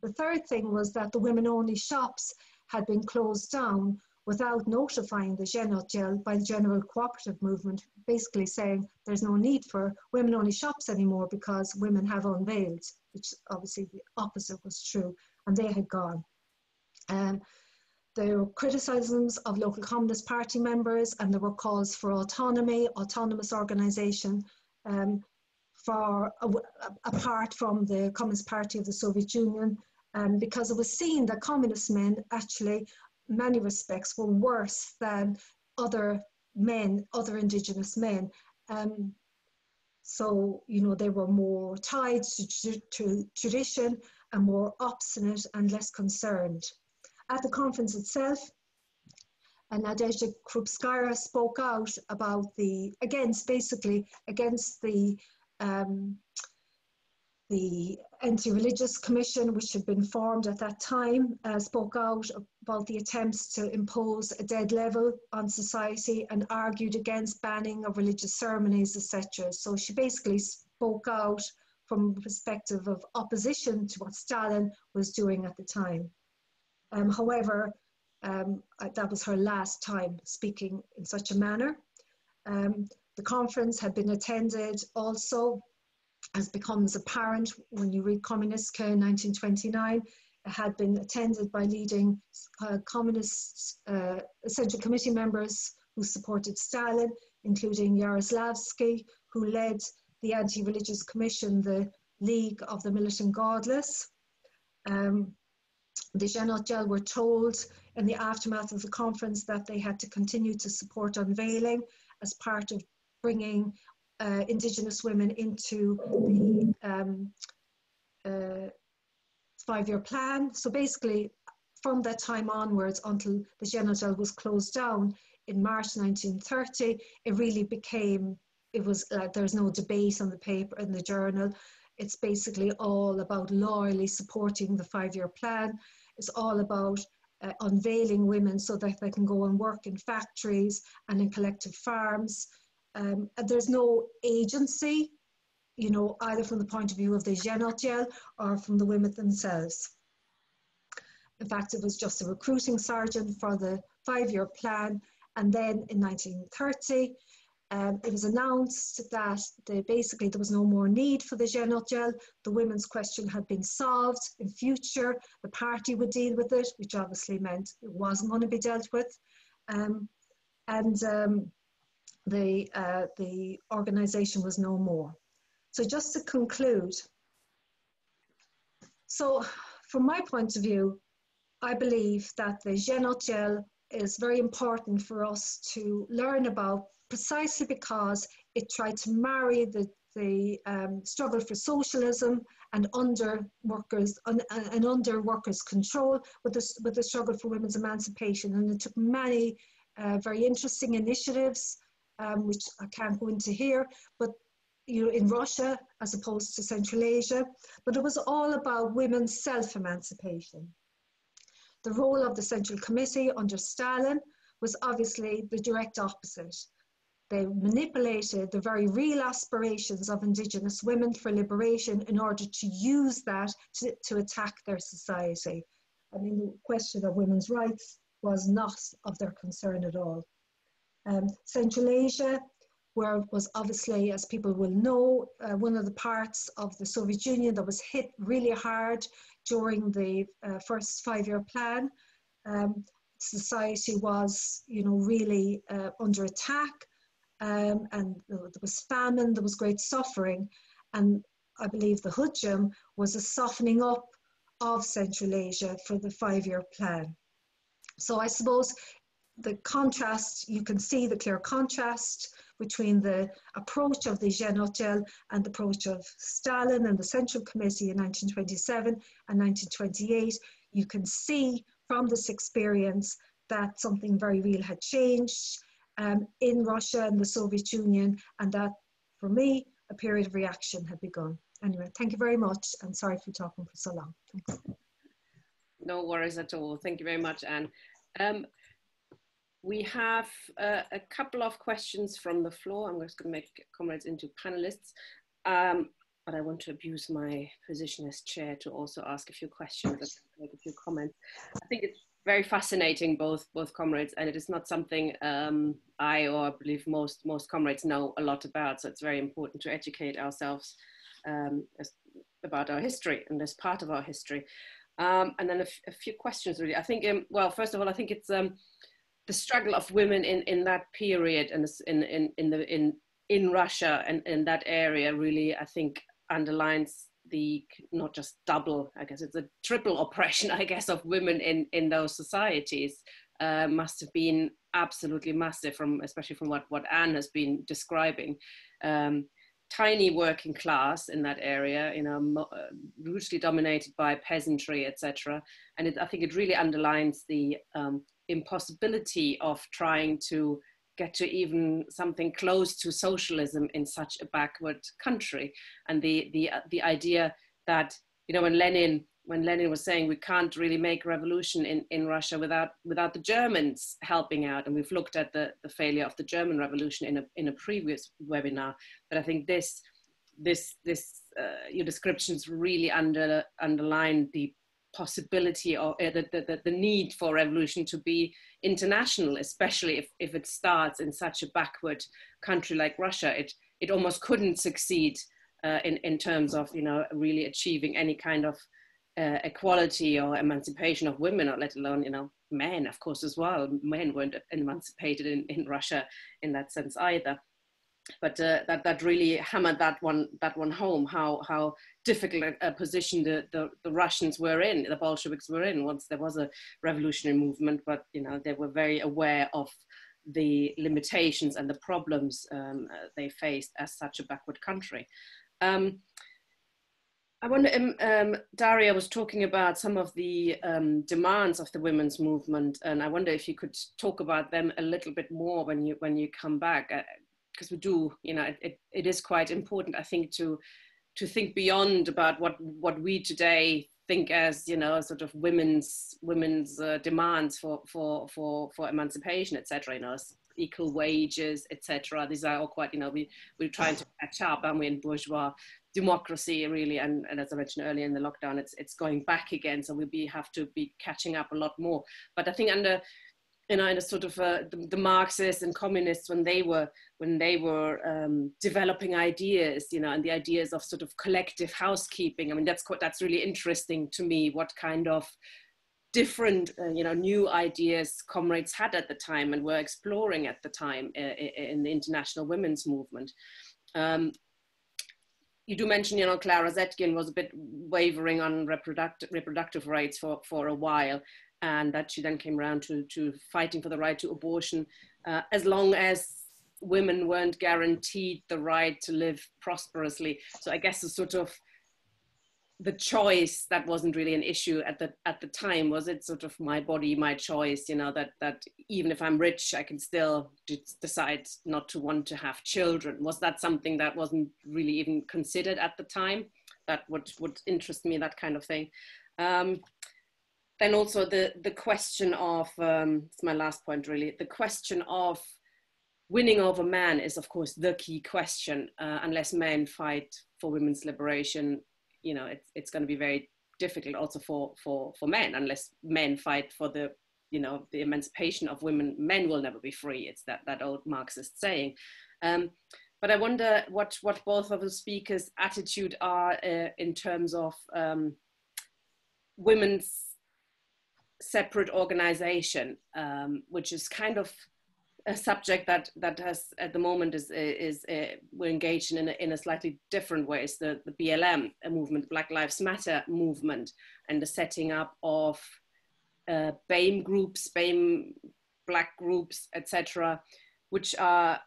The third thing was that the women-only shops had been closed down without notifying the Zhenotdel by the general cooperative movement, basically saying there's no need for women-only shops anymore because women have unveiled, which obviously the opposite was true, and they had gone. Um, there were criticisms of local Communist Party members and there were calls for autonomy, autonomous organisation, um, for, uh, apart from the Communist Party of the Soviet Union, um, because it was seen that communist men actually, many respects, were worse than other men, other indigenous men. Um, so, you know, they were more tied to, to tradition and more obstinate and less concerned. At the conference itself, and Nadezhda Krupskaya spoke out about the, against basically, against the, um, the anti-religious commission, which had been formed at that time, uh, spoke out about the attempts to impose a dead level on society and argued against banning of religious ceremonies, etc. So she basically spoke out from the perspective of opposition to what Stalin was doing at the time. Um, however, um, that was her last time speaking in such a manner. Um, the conference had been attended also, as becomes apparent when you read Kommunistka in 1929, it had been attended by leading uh, communist uh, Central Committee members who supported Stalin, including Yaroslavsky, who led the Anti-Religious Commission, the League of the Militant Godless. Um, the Gel were told in the aftermath of the conference that they had to continue to support unveiling as part of bringing uh, Indigenous women into the um, uh, five-year plan. So basically, from that time onwards until the Gel was closed down in March 1930, it really became, it was like there's no debate on the paper, in the journal. It's basically all about loyally supporting the five-year plan. It's all about uh, unveiling women so that they can go and work in factories and in collective farms. Um, there's no agency, you know, either from the point of view of the Zhenotdel or from the women themselves. In fact, it was just a recruiting sergeant for the five-year plan. And then in 1930, um, it was announced that the, basically there was no more need for the Zhenotdel. The women's question had been solved. In future, the party would deal with it, which obviously meant it wasn't going to be dealt with. Um, and um, the, uh, the organisation was no more. So just to conclude, so from my point of view, I believe that the Zhenotdel is very important for us to learn about precisely because it tried to marry the, the um, struggle for socialism and under workers and, and under workers' control with the, with the struggle for women's emancipation. And it took many uh, very interesting initiatives, um, which I can't go into here, but you know, in Russia as opposed to Central Asia. But it was all about women's self-emancipation. The role of the Central Committee under Stalin was obviously the direct opposite. They manipulated the very real aspirations of Indigenous women for liberation in order to use that to, to attack their society. I mean, the question of women's rights was not of their concern at all. Um, Central Asia, where was obviously, as people will know, uh, one of the parts of the Soviet Union that was hit really hard during the uh, first five-year plan. Um, society was, you know, really uh, under attack, um, and there was famine, there was great suffering, and I believe the Hujum was a softening up of Central Asia for the five-year plan. So I suppose the contrast, you can see the clear contrast between the approach of the Zhenotdel and the approach of Stalin and the Central Committee in 1927 and 1928. You can see from this experience that something very real had changed um, in Russia and the Soviet Union, and that for me, a period of reaction had begun. Anyway, thank you very much, and sorry for talking for so long. Thanks. No worries at all. Thank you very much, Anne. Um, we have uh, a couple of questions from the floor. I'm just going to make comrades into panelists. Um, but I want to abuse my position as chair to also ask a few questions and make a few comments. I think it's very fascinating, both both comrades, and it is not something um, I or I believe most most comrades know a lot about. So it's very important to educate ourselves um, as, about our history and this part of our history. Um, and then a, few questions really. I think, um, well, first of all, I think it's um, the struggle of women in, in that period and in, in, in, the, in, in Russia and in that area really, I think, underlines the not just double, I guess it's a triple oppression, I guess, of women in, in those societies uh, must have been absolutely massive from, especially from what, what Anne has been describing. Um, tiny working class in that area, you know, hugely uh, dominated by peasantry, etc. And it, I think it really underlines the um, impossibility of trying to get to even something close to socialism in such a backward country. And the the uh, the idea that you know when Lenin when Lenin was saying we can't really make revolution in, in Russia without without the Germans helping out, and we've looked at the, the failure of the German Revolution in a in a previous webinar. But I think this this this uh, your descriptions really under underline the possibility or uh, the, the, the need for revolution to be international, especially if, if it starts in such a backward country like Russia. It it almost couldn't succeed uh, in in terms of you know really achieving any kind of uh, equality or emancipation of women, or let alone you know men, of course, as well. Men weren't emancipated in, in Russia in that sense either. But uh, that that really hammered that one that one home. How how difficult a position the, the, the Russians were in, the Bolsheviks were in once there was a revolutionary movement. But you know they were very aware of the limitations and the problems um, uh, they faced as such a backward country. Um, I wonder, um, um, Daria was talking about some of the um, demands of the women's movement, and I wonder if you could talk about them a little bit more when you when you come back, because we do, you know, it, it is quite important, I think, to to think beyond about what what we today think as you know sort of women's women's uh, demands for for for for emancipation, etc. You know, equal wages, etc. These are all quite, you know, we, we're trying to catch up, and we're in bourgeois democracy really and, and as i mentioned earlier in the lockdown it's it's going back again so we'll be have to be catching up a lot more but i think under you know in a sort of uh, the, the, marxists and communists when they were when they were um, developing ideas you know and the ideas of sort of collective housekeeping. I mean that's quite that's really interesting to me what kind of different uh, you know new ideas comrades had at the time and were exploring at the time uh, in the international women's movement. Um, you do mention, you know, Clara Zetkin was a bit wavering on reproductive reproductive rights for, for a while, and that she then came around to, to fighting for the right to abortion, uh, as long as women weren't guaranteed the right to live prosperously. So I guess a sort of the choice that wasn't really an issue at the at the time was it sort of my body my choice you know that that even if i'm rich i can still decide not to want to have children. Was that something that wasn't really even considered at the time? That would would interest me that kind of thing. Um, then also the the question of um, it's my last point really. The question of winning over man is of course the key question. Uh, unless men fight for women's liberation you know it's it's going to be very difficult also for for for men. Unless men fight for the you know the emancipation of women men will never be free. It's that that old marxist saying. Um, but i wonder what what both of the speakers attitude are uh, in terms of um, women's separate organization, um, which is kind of a subject that that has at the moment is is uh, we're engaged in a, in a slightly different way. ways. The the BLM movement, Black Lives Matter movement, and the setting up of uh, BAME groups, BAME black groups, etc., which are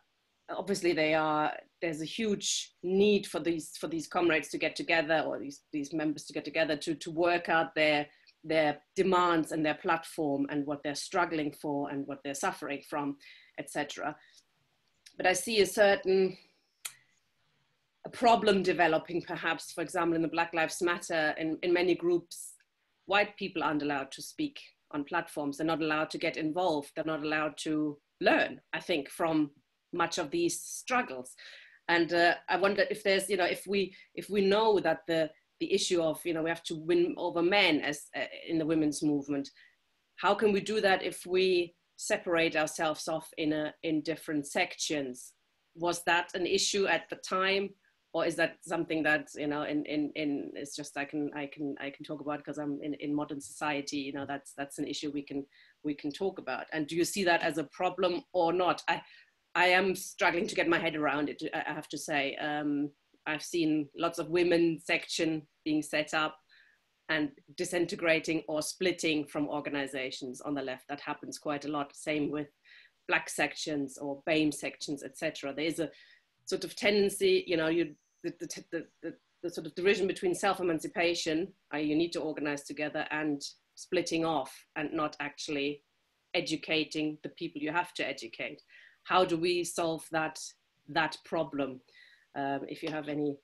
obviously they are there's a huge need for these for these comrades to get together or these these members to get together to to work out their their demands and their platform and what they're struggling for and what they're suffering from etc. But I see a certain a problem developing, perhaps, for example, in the Black Lives Matter, in, in many groups, white people aren't allowed to speak on platforms. They're not allowed to get involved. They're not allowed to learn, I think, from much of these struggles. And uh, I wonder if there's, you know, if we if we know that the the issue of, you know, we have to win over men as uh, in the women's movement, how can we do that if we separate ourselves off in a in different sections? Was that an issue at the time or is that something that you know in in, in it's just i can i can i can talk about because i'm in, in modern society you know that's that's an issue we can we can talk about. And do you see that as a problem or not? I i am struggling to get my head around it i have to say. Um, i've seen lots of women section being set up and disintegrating or splitting from organizations on the left. That happens quite a lot. Same with black sections or BAME sections, etc. There's a sort of tendency, you know, you the, the, the, the, sort of division between self-emancipation, you need to organize together, and splitting off and not actually educating the people you have to educate. How do we solve that that problem? Um, if you have any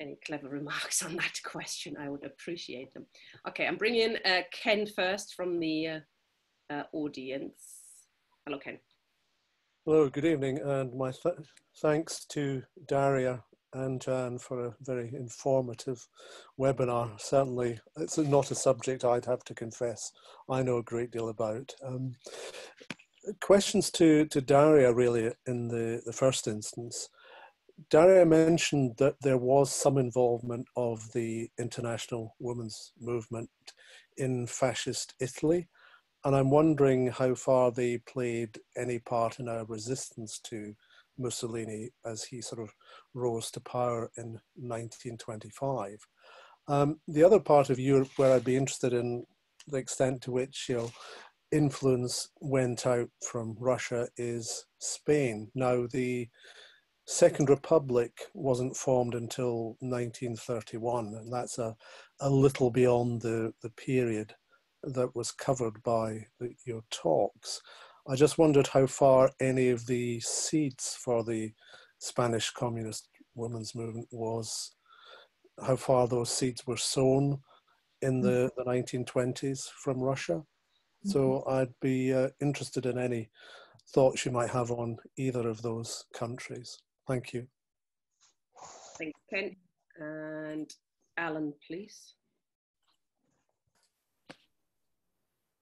any clever remarks on that question, I would appreciate them. Okay, I'm bringing uh, Ken first from the uh, uh, audience. Hello, Ken. Hello, good evening, and my th thanks to Daria and Jan for a very informative webinar. Certainly, it's not a subject I'd have to confess I know a great deal about. Um, questions to, to Daria really in the, the first instance. Daria mentioned that there was some involvement of the international women's movement in fascist Italy. And I'm wondering how far they played any part in our resistance to Mussolini as he sort of rose to power in 1925. Um, the other part of Europe where I'd be interested in the extent to which you know influence went out from Russia is Spain. Now the Second Republic wasn't formed until 1931, and that's a, a little beyond the, the period that was covered by the, your talks. I just wondered how far any of the seeds for the Spanish Communist Women's Movement was, how far those seeds were sown in the, mm-hmm. the 1920s from Russia. Mm-hmm. So I'd be uh, interested in any thoughts you might have on either of those countries. Thank you. Thanks, Ken. And Alan, please.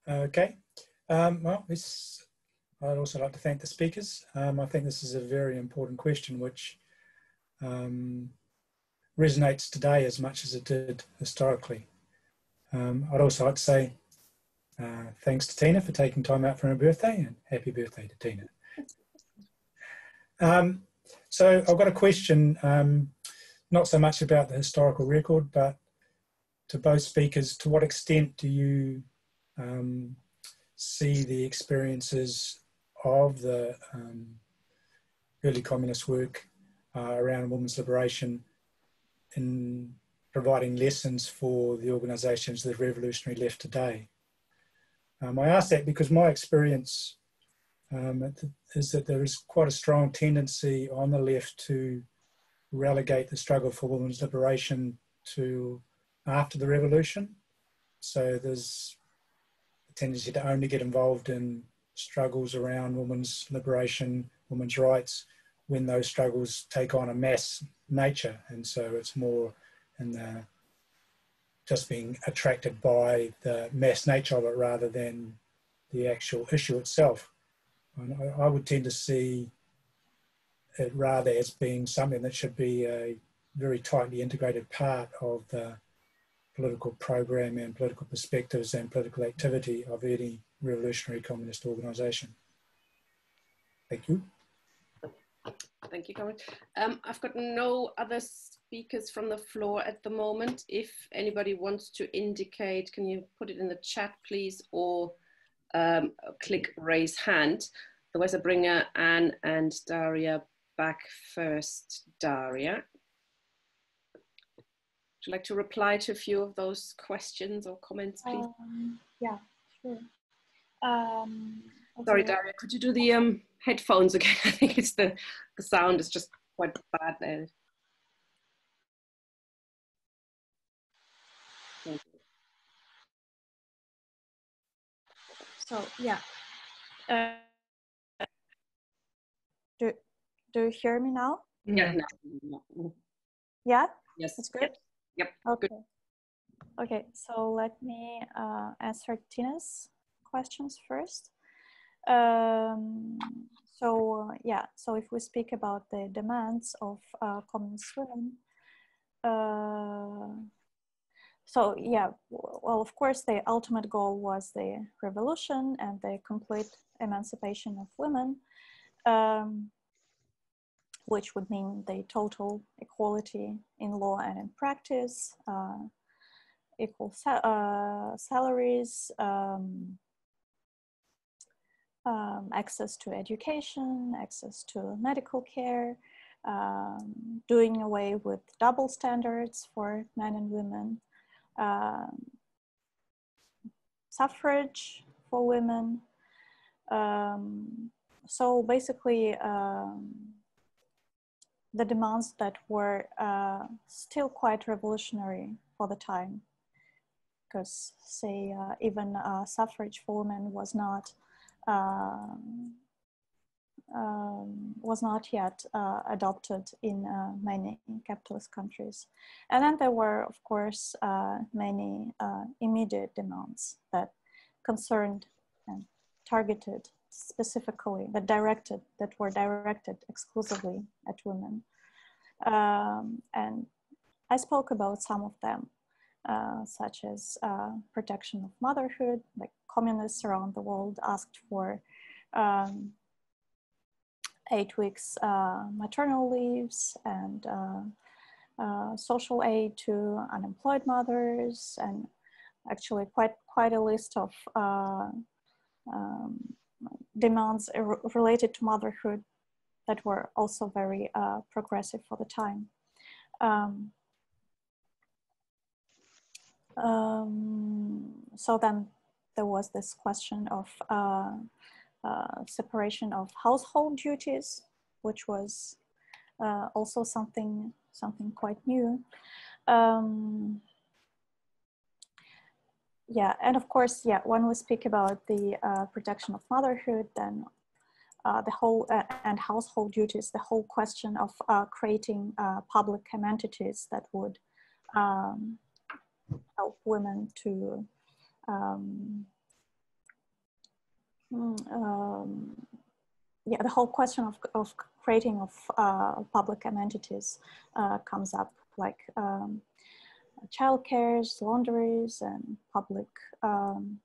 Okay. Um, well, this, I'd also like to thank the speakers. Um, I think this is a very important question which um, resonates today as much as it did historically. Um, I'd also like to say uh, thanks to Tina for taking time out for her birthday and happy birthday to Tina. So I've got a question, um, not so much about the historical record, but to both speakers, to what extent do you um, see the experiences of the um, early communist work uh, around women's liberation in providing lessons for the organisations that revolutionary left today? Um, I ask that because my experience um, is that there is quite a strong tendency on the left to relegate the struggle for women's liberation to after the revolution. So there's a tendency to only get involved in struggles around women's liberation, women's rights, when those struggles take on a mass nature. And so it's more in the just being attracted by the mass nature of it rather than the actual issue itself. I, I would tend to see it rather as being something that should be a very tightly integrated part of the political program and political perspectives and political activity of any revolutionary communist organization. Thank you. Thank you, Conrad. Um, I've got no other speakers from the floor at the moment. If anybody wants to indicate, can you put it in the chat, please, or um, click raise hand. Otherwise, I bring Anne and Daria back first. Daria. Would you like to reply to a few of those questions or comments, please? Um, yeah, sure. Um, Sorry, Daria, could you do the um, headphones again? I think it's the, the sound is just quite bad there. So yeah. Uh, do, do you hear me now? Yeah. No. Yeah? Yes. That's good? Yep. Okay. Good. Okay, so let me uh, answer Tina's questions first. Um, so uh, yeah, so if we speak about the demands of uh, communist women, uh, so yeah, well, of course, the ultimate goal was the revolution and the complete emancipation of women, um, which would mean the total equality in law and in practice, uh, equal uh, salaries, um, um, access to education, access to medical care, um, doing away with double standards for men and women, um, suffrage for women. Um, so basically, um, the demands that were uh, still quite revolutionary for the time, because say uh, even uh, suffrage for women was not um, was not yet uh, adopted in uh, many capitalist countries. And then there were, of course, uh, many uh, immediate demands that concerned and targeted specifically, that directed, that were directed exclusively at women. Um, and I spoke about some of them, uh, such as uh, protection of motherhood, like communists around the world asked for um, eight weeks uh, maternal leaves and uh, uh, social aid to unemployed mothers and actually quite quite a list of um, demands related to motherhood that were also very uh, progressive for the time. Um, um, so then there was this question of uh, uh, separation of household duties, which was uh, also something something quite new. Um, yeah, and of course, yeah, when we speak about the uh, protection of motherhood, then uh, the whole uh, and household duties, the whole question of creating public entities that would um, help women to um, um, yeah, the whole question of, of creating of uh, public amenities uh, comes up, like um, childcares, laundries, and public um,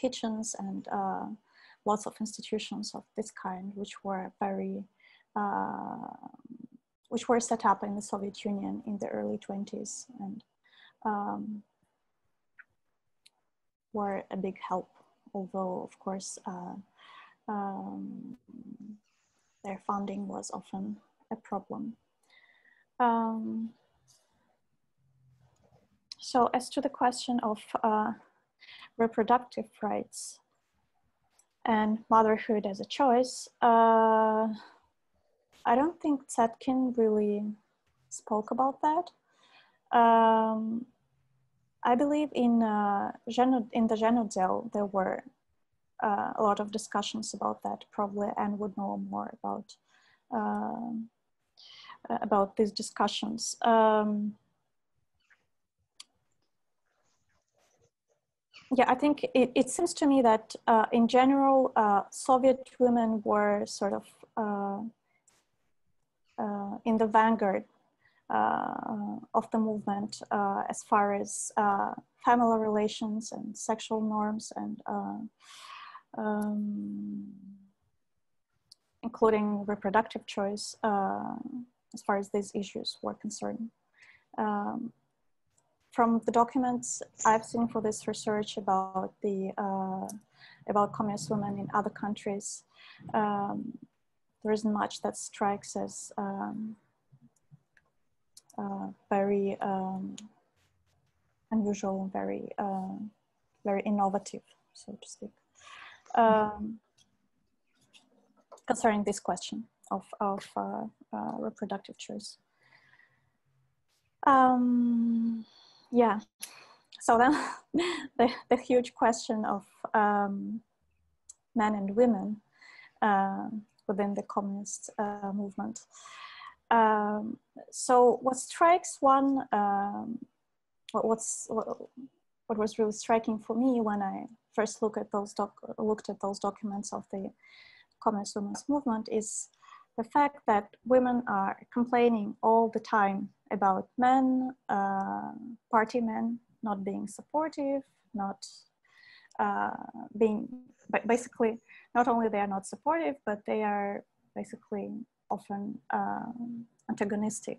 kitchens, and uh, lots of institutions of this kind, which were very, uh, which were set up in the Soviet Union in the early 20s and um, were a big help although of course uh, um, their funding was often a problem. Um, so as to the question of uh, reproductive rights and motherhood as a choice, uh, I don't think Zetkin really spoke about that. Um, I believe in uh, in the Zhenotdel there were uh, a lot of discussions about that. Probably Anne would know more about uh, about these discussions. Um, yeah, I think it, it, seems to me that uh, in general, uh, Soviet women were sort of uh, uh, in the vanguard of the movement uh, as far as uh, family relations and sexual norms and um, including reproductive choice as far as these issues were concerned. Um, from the documents I've seen for this research about the uh, about communist women in other countries, um, there isn't much that strikes as um, uh, very um, unusual, very uh, very innovative, so to speak, um, concerning this question of of uh, uh, reproductive choice. Um, yeah, so then the, the huge question of um, men and women uh, within the communist uh, movement. Um, so what strikes one, um, what, what's, what, was really striking for me when I first look at those doc, looked at those documents of the communist women's movement is the fact that women are complaining all the time about men, uh, party men, not being supportive, not uh, being, but basically, not only they are not supportive, but they are basically often um, antagonistic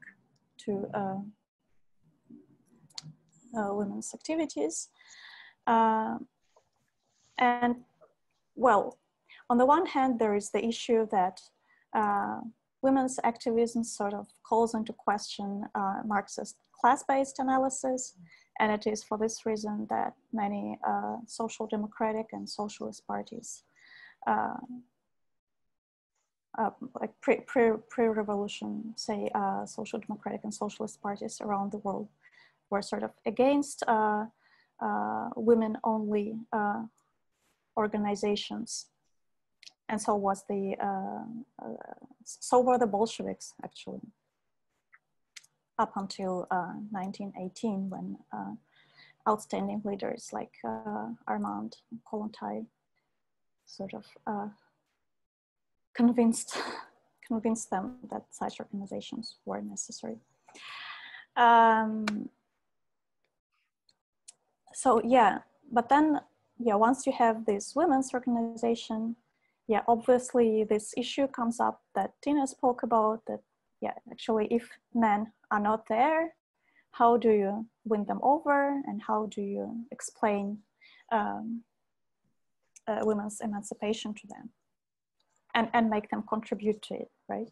to uh, uh, women's activities. Uh, and well, on the one hand, there is the issue that women's activism sort of calls into question Marxist class-based analysis. And it is for this reason that many uh, social democratic and socialist parties uh, uh, like pre, pre, pre-revolution, say, uh, social democratic and socialist parties around the world were sort of against uh, uh women-only uh, organizations. And so was the, uh, so were the Bolsheviks actually, up until 1918 when outstanding leaders like Armand Kollontai sort of convinced, convinced them that such organizations were necessary. Um, so yeah, but then, yeah, once you have this women's organization, yeah, obviously this issue comes up that Tina spoke about that, yeah, actually if men are not there, how do you win them over and how do you explain um, uh, women's emancipation to them? And, and make them contribute to it, right?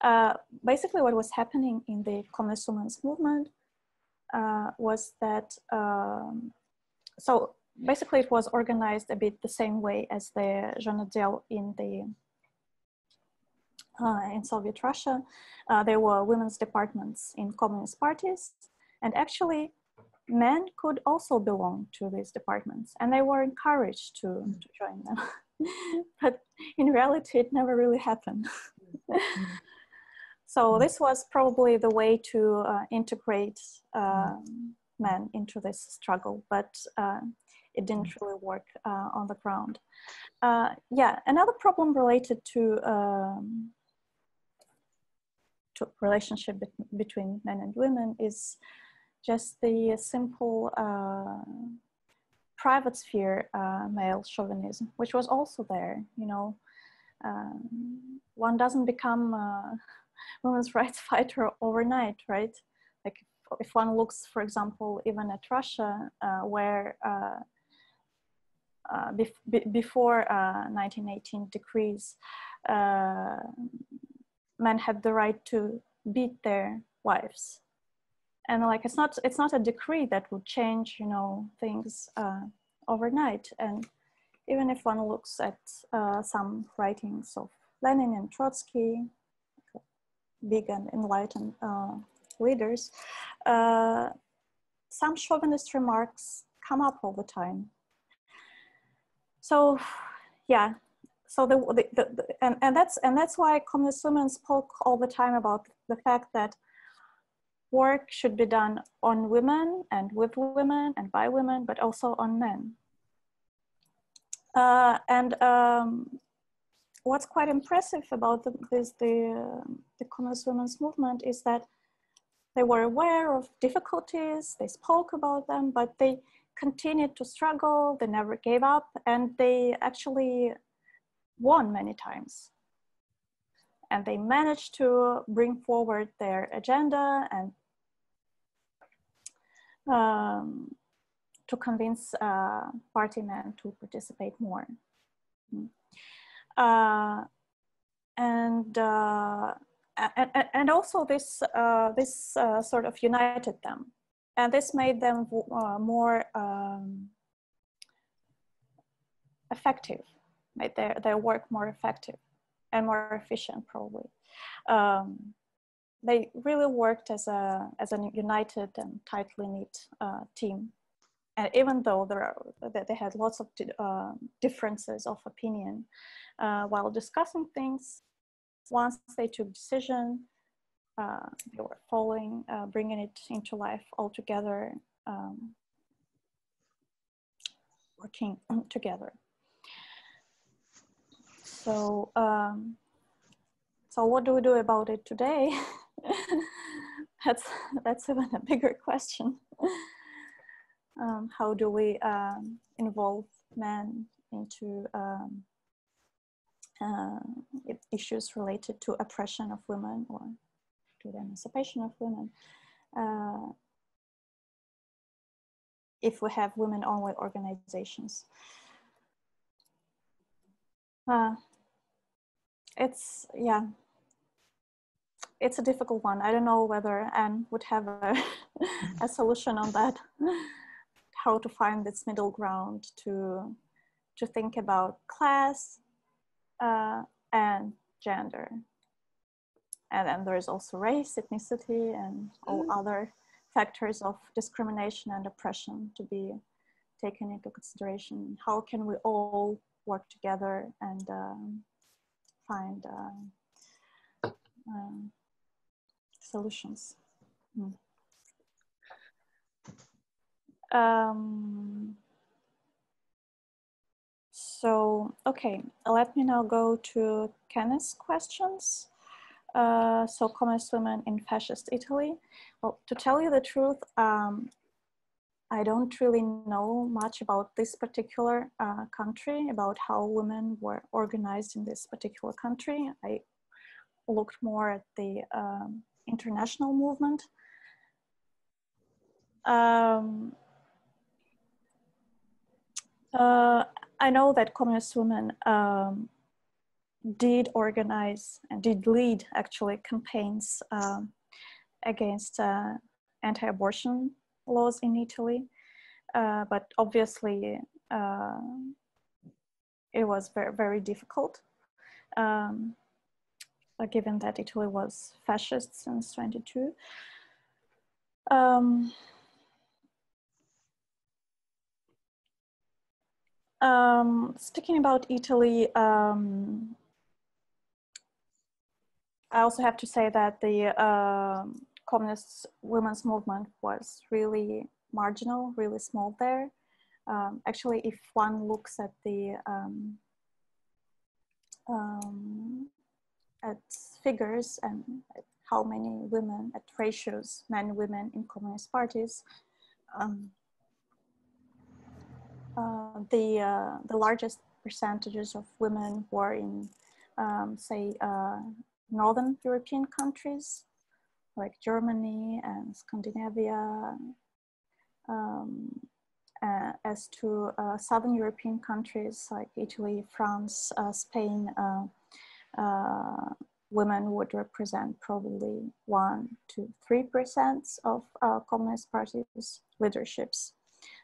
Uh, basically what was happening in the communist women's movement uh, was that, um, so basically it was organized a bit the same way as the Zhenotdel in the uh, in Soviet Russia. Uh, there were women's departments in communist parties and actually men could also belong to these departments and they were encouraged to, to join them. but in reality, it never really happened. so mm-hmm. this was probably the way to uh, integrate uh, men into this struggle, but uh, it didn't mm-hmm. really work uh, on the ground. Uh, yeah, another problem related to um, to relationship be between men and women is just the simple uh, private sphere uh, male chauvinism, which was also there. You know, um, one doesn't become a women's rights fighter overnight, right? Like if, one looks, for example, even at Russia, uh, where uh, uh bef before 1918 uh, decrees, uh, men had the right to beat their wives and like it's not it's not a decree that would change you know things uh, overnight. And even if one looks at uh, some writings of lenin and trotsky big and enlightened uh, leaders uh, some chauvinist remarks come up all the time. So yeah. So the, the, the, and, and that's and that's why communist women spoke all the time about the fact that work should be done on women and with women and by women, but also on men. Uh, and um, what's quite impressive about the, this, the, uh, the communist women's movement is that they were aware of difficulties, they spoke about them, but they continued to struggle, they never gave up, and they actually won many times. And they managed to bring forward their agenda and um, to convince uh, party men to participate more. Mm. Uh, and, uh, and, and also this, uh, this uh, sort of united them. And this made them uh, more um, effective, made their, their work more effective and more efficient probably. Um, they really worked as a, as a united and tightly knit team and even though there are, they had lots of uh, differences of opinion uh, while discussing things, once they took decision, uh, they were following, uh, bringing it into life all together, um, working together. So, um, so what do we do about it today? that's that's even a bigger question um, how do we um, involve men into um, uh, issues related to oppression of women or to the emancipation of women. Uh, if we have women-only organizations. Uh, it's, yeah, it's a difficult one. I don't know whether Anne would have a, a solution on that how to find this middle ground to to think about class uh, and gender and then there's also race ethnicity and all mm. other factors of discrimination and oppression to be taken into consideration how can we all work together and um, find uh, um, solutions mm. Um, so, okay, let me now go to Kenneth's questions. Uh, so, communist women in fascist Italy. Well, to tell you the truth, um, I don't really know much about this particular uh, country, about how women were organized in this particular country. I looked more at the um, international movement. Um, uh, I know that communist women um, did organize and did lead actually campaigns um, against uh, anti-abortion laws in Italy, uh, but obviously uh, it was very very difficult, um, given that Italy was fascist since 22. Um, Um, speaking about Italy, um, I also have to say that the uh, communist women's movement was really marginal, really small there. Um, actually, if one looks at the um, um, at figures and how many women, at ratios, men, women in communist parties, um, uh, the, uh, the largest percentages of women were in, um, say, uh, Northern European countries like Germany and Scandinavia. Um, uh, as to uh, Southern European countries like Italy, France, uh, Spain, women would represent probably one to three percent of Communist parties leaderships.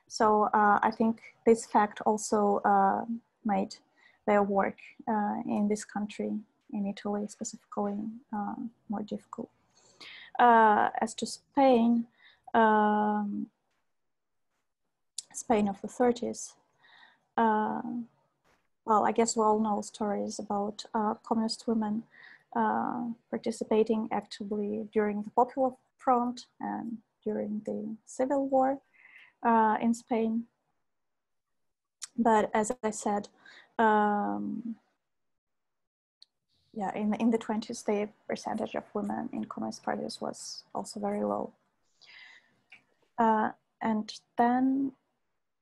So uh, I think this fact also uh, made their work uh, in this country, in Italy specifically, uh, more difficult. Uh, as to Spain, um, Spain of the 30s, uh, well, I guess we all know stories about communist women participating actively during the Popular Front and during the Civil War uh, in Spain. But as I said, um, yeah, in, in the 20s, the percentage of women in communist parties was also very low. Uh, and then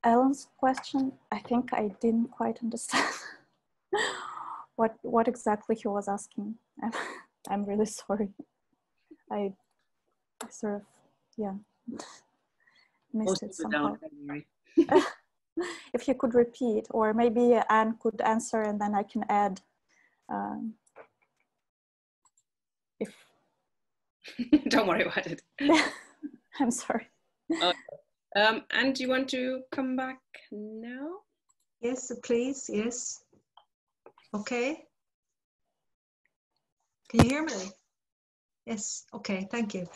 Ellen's question, I think I didn't quite understand what, what exactly he was asking. I'm, I'm really sorry. I sort of, yeah, missed it somehow. if you could repeat, or maybe Anne could answer and then I can add. Um, if Don't worry about it. I'm sorry. Uh, um, and do you want to come back now? Yes, please. Yes. Okay. Can you hear me? Yes. Okay. Thank you.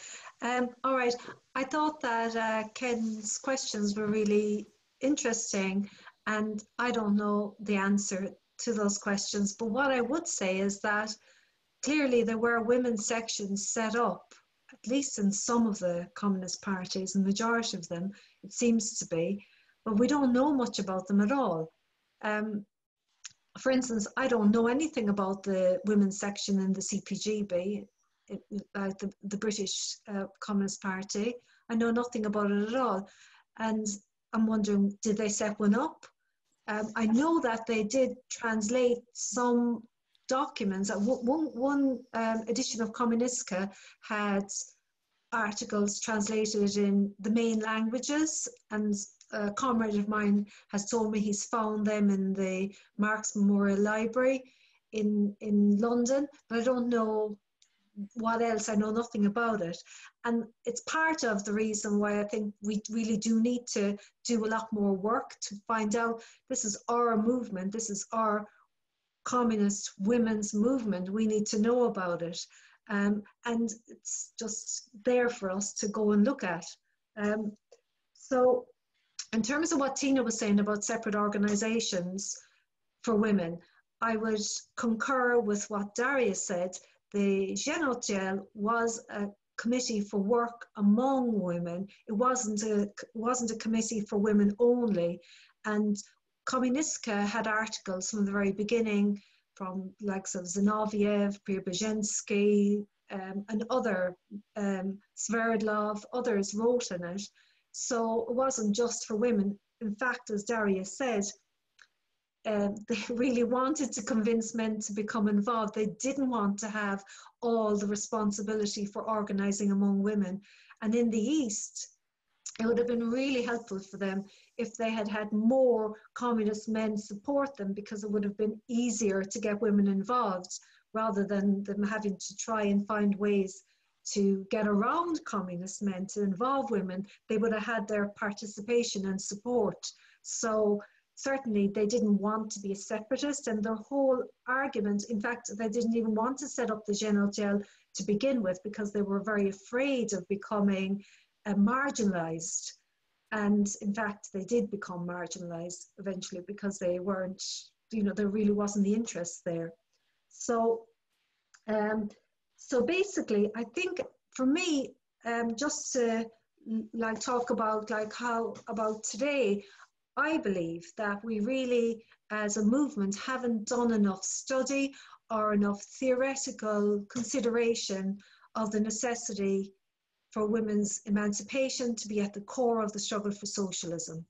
Um, all right. I thought that uh, Ken's questions were really interesting, and I don't know the answer to those questions. But what I would say is that clearly there were women's sections set up, at least in some of the communist parties, and majority of them, it seems to be, but we don't know much about them at all. Um, for instance, I don't know anything about the women's section in the CPGB, it, uh, the, the British uh, Communist Party. I know nothing about it at all. And I'm wondering, did they set one up? Um, I know that they did translate some documents. One, one um, edition of Kommunistka had articles translated in the main languages, and a comrade of mine has told me he's found them in the Marx Memorial Library in, in London, but I don't know what else? I know nothing about it. And it's part of the reason why I think we really do need to do a lot more work to find out this is our movement, this is our communist women's movement. We need to know about it. Um, and it's just there for us to go and look at. Um, so, in terms of what Tina was saying about separate organizations for women, I would concur with what Daria said the Zhenotdel was a committee for work among women. It wasn't a wasn't a committee for women only, and Kommunistka had articles from the very beginning from likes of Zinoviev, Preobrazhensky, um, and other um, Sverdlov, others wrote in it. So it wasn't just for women. In fact, as Darius said, um, they really wanted to convince men to become involved. They didn't want to have all the responsibility for organizing among women. And in the East, it would have been really helpful for them if they had had more communist men support them because it would have been easier to get women involved rather than them having to try and find ways to get around communist men to involve women. They would have had their participation and support. So certainly they didn't want to be a separatist and their whole argument in fact they didn't even want to set up the Zhenotdel to begin with because they were very afraid of becoming uh, marginalized and in fact they did become marginalized eventually because they weren't you know there really wasn't the interest there. So um, so basically i think for me um, just to like talk about like how about today I believe that we really, as a movement, haven't done enough study or enough theoretical consideration of the necessity for women's emancipation to be at the core of the struggle for socialism.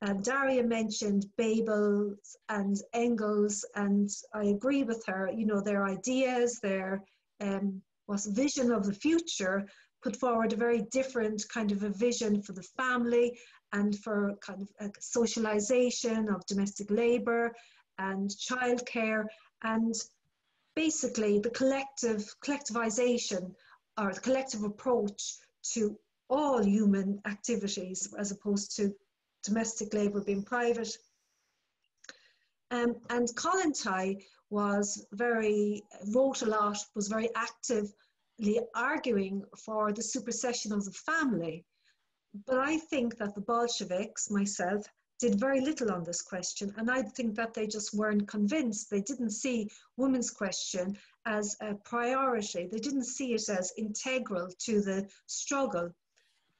And Daria mentioned Bebel and Engels, and I agree with her. You know, their ideas, their um, was vision of the future put forward a very different kind of a vision for the family and for kind of socialization of domestic labor and childcare and basically the collective collectivization or the collective approach to all human activities as opposed to domestic labor being private. Um, and Kollontai was very, wrote a lot, was very actively arguing for the supersession of the family but I think that the Bolsheviks, myself, did very little on this question, and I think that they just weren't convinced. They didn't see women's question as a priority. They didn't see it as integral to the struggle.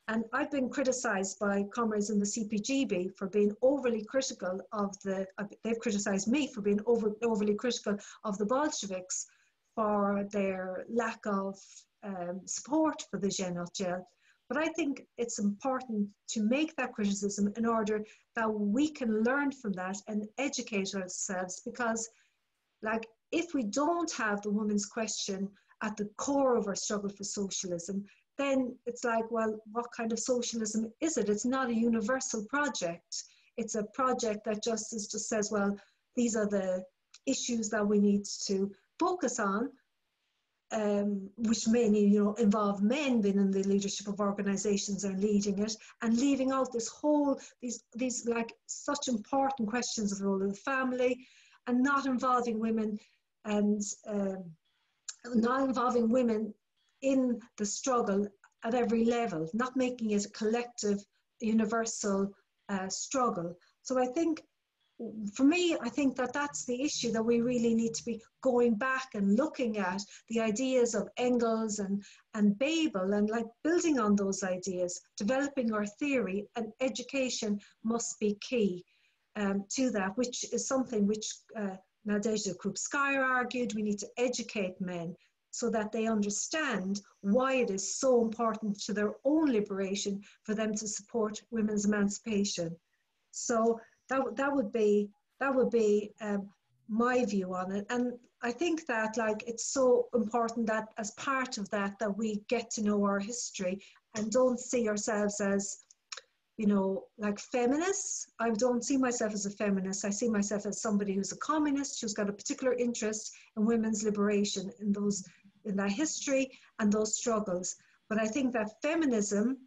And I've been criticised by comrades in the CPGB for being overly critical of the, uh, they've criticised me for being over, overly critical of the Bolsheviks for their lack of um, support for the Zhenotdel. But I think it's important to make that criticism in order that we can learn from that and educate ourselves because, like, if we don't have the women's question at the core of our struggle for socialism, then it's like, well, what kind of socialism is it? It's not a universal project. It's a project that just is, just says, well, these are the issues that we need to focus on, um, which mainly, you know, involve men being in the leadership of organizations and leading it, and leaving out this whole, these, these like such important questions of the role of the family, and not involving women and um, not involving women in the struggle at every level, not making it a collective, universal uh, struggle. So I think, for me, I think that that's the issue that we really need to be going back and looking at the ideas of Engels and, and Bebel and like building on those ideas, developing our theory and education must be key um, to that, which is something which uh, Nadezhda Krupskaya argued, we need to educate men so that they understand why it is so important to their own liberation for them to support women's emancipation. So that, that would be that would be um, my view on it. And I think that like it's so important that as part of that that we get to know our history and don't see ourselves as you know, like feminists. I don't see myself as a feminist. I see myself as somebody who's a communist, who's got a particular interest in women's liberation in those in that history and those struggles. But I think that feminism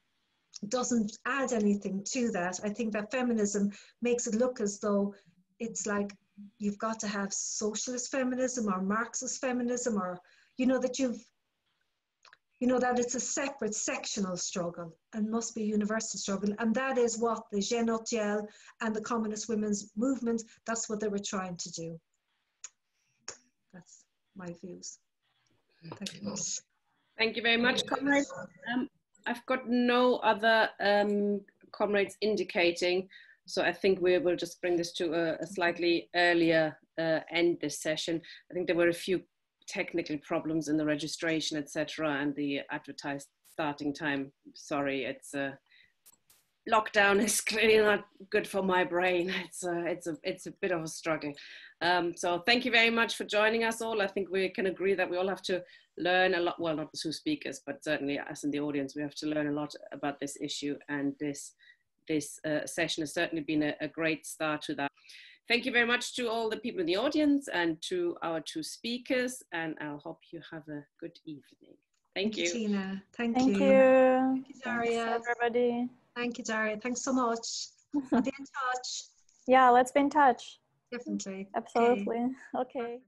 doesn't add anything to that. I think that feminism makes it look as though it's like you've got to have socialist feminism or Marxist feminism or you know that you've you know, that it's a separate sectional struggle and must be a universal struggle. And that is what the Zhenotdel and the Communist Women's Movement, that's what they were trying to do. That's my views. Thank you. Thank you very much, comrades. Um, I've got no other um, comrades indicating, so I think we will just bring this to a, a slightly earlier uh, end this session. I think there were a few technical problems in the registration, etc., and the advertised starting time. Sorry, it's a lockdown is clearly not good for my brain. It's a, it's a, it's a bit of a struggle. Um, so thank you very much for joining us all. I think we can agree that we all have to learn a lot. Well, not the two speakers, but certainly us in the audience, we have to learn a lot about this issue. And this this uh, session has certainly been a, a great start to that. Thank you very much to all the people in the audience and to our two speakers, and I hope you have a good evening. Thank, Thank you, Tina. Thank, Thank you. you. Thank you, Daria. Thanks, everybody. Thank you, Daria. Thanks so much. be in touch. Yeah, let's be in touch. Definitely. Absolutely. okay. okay.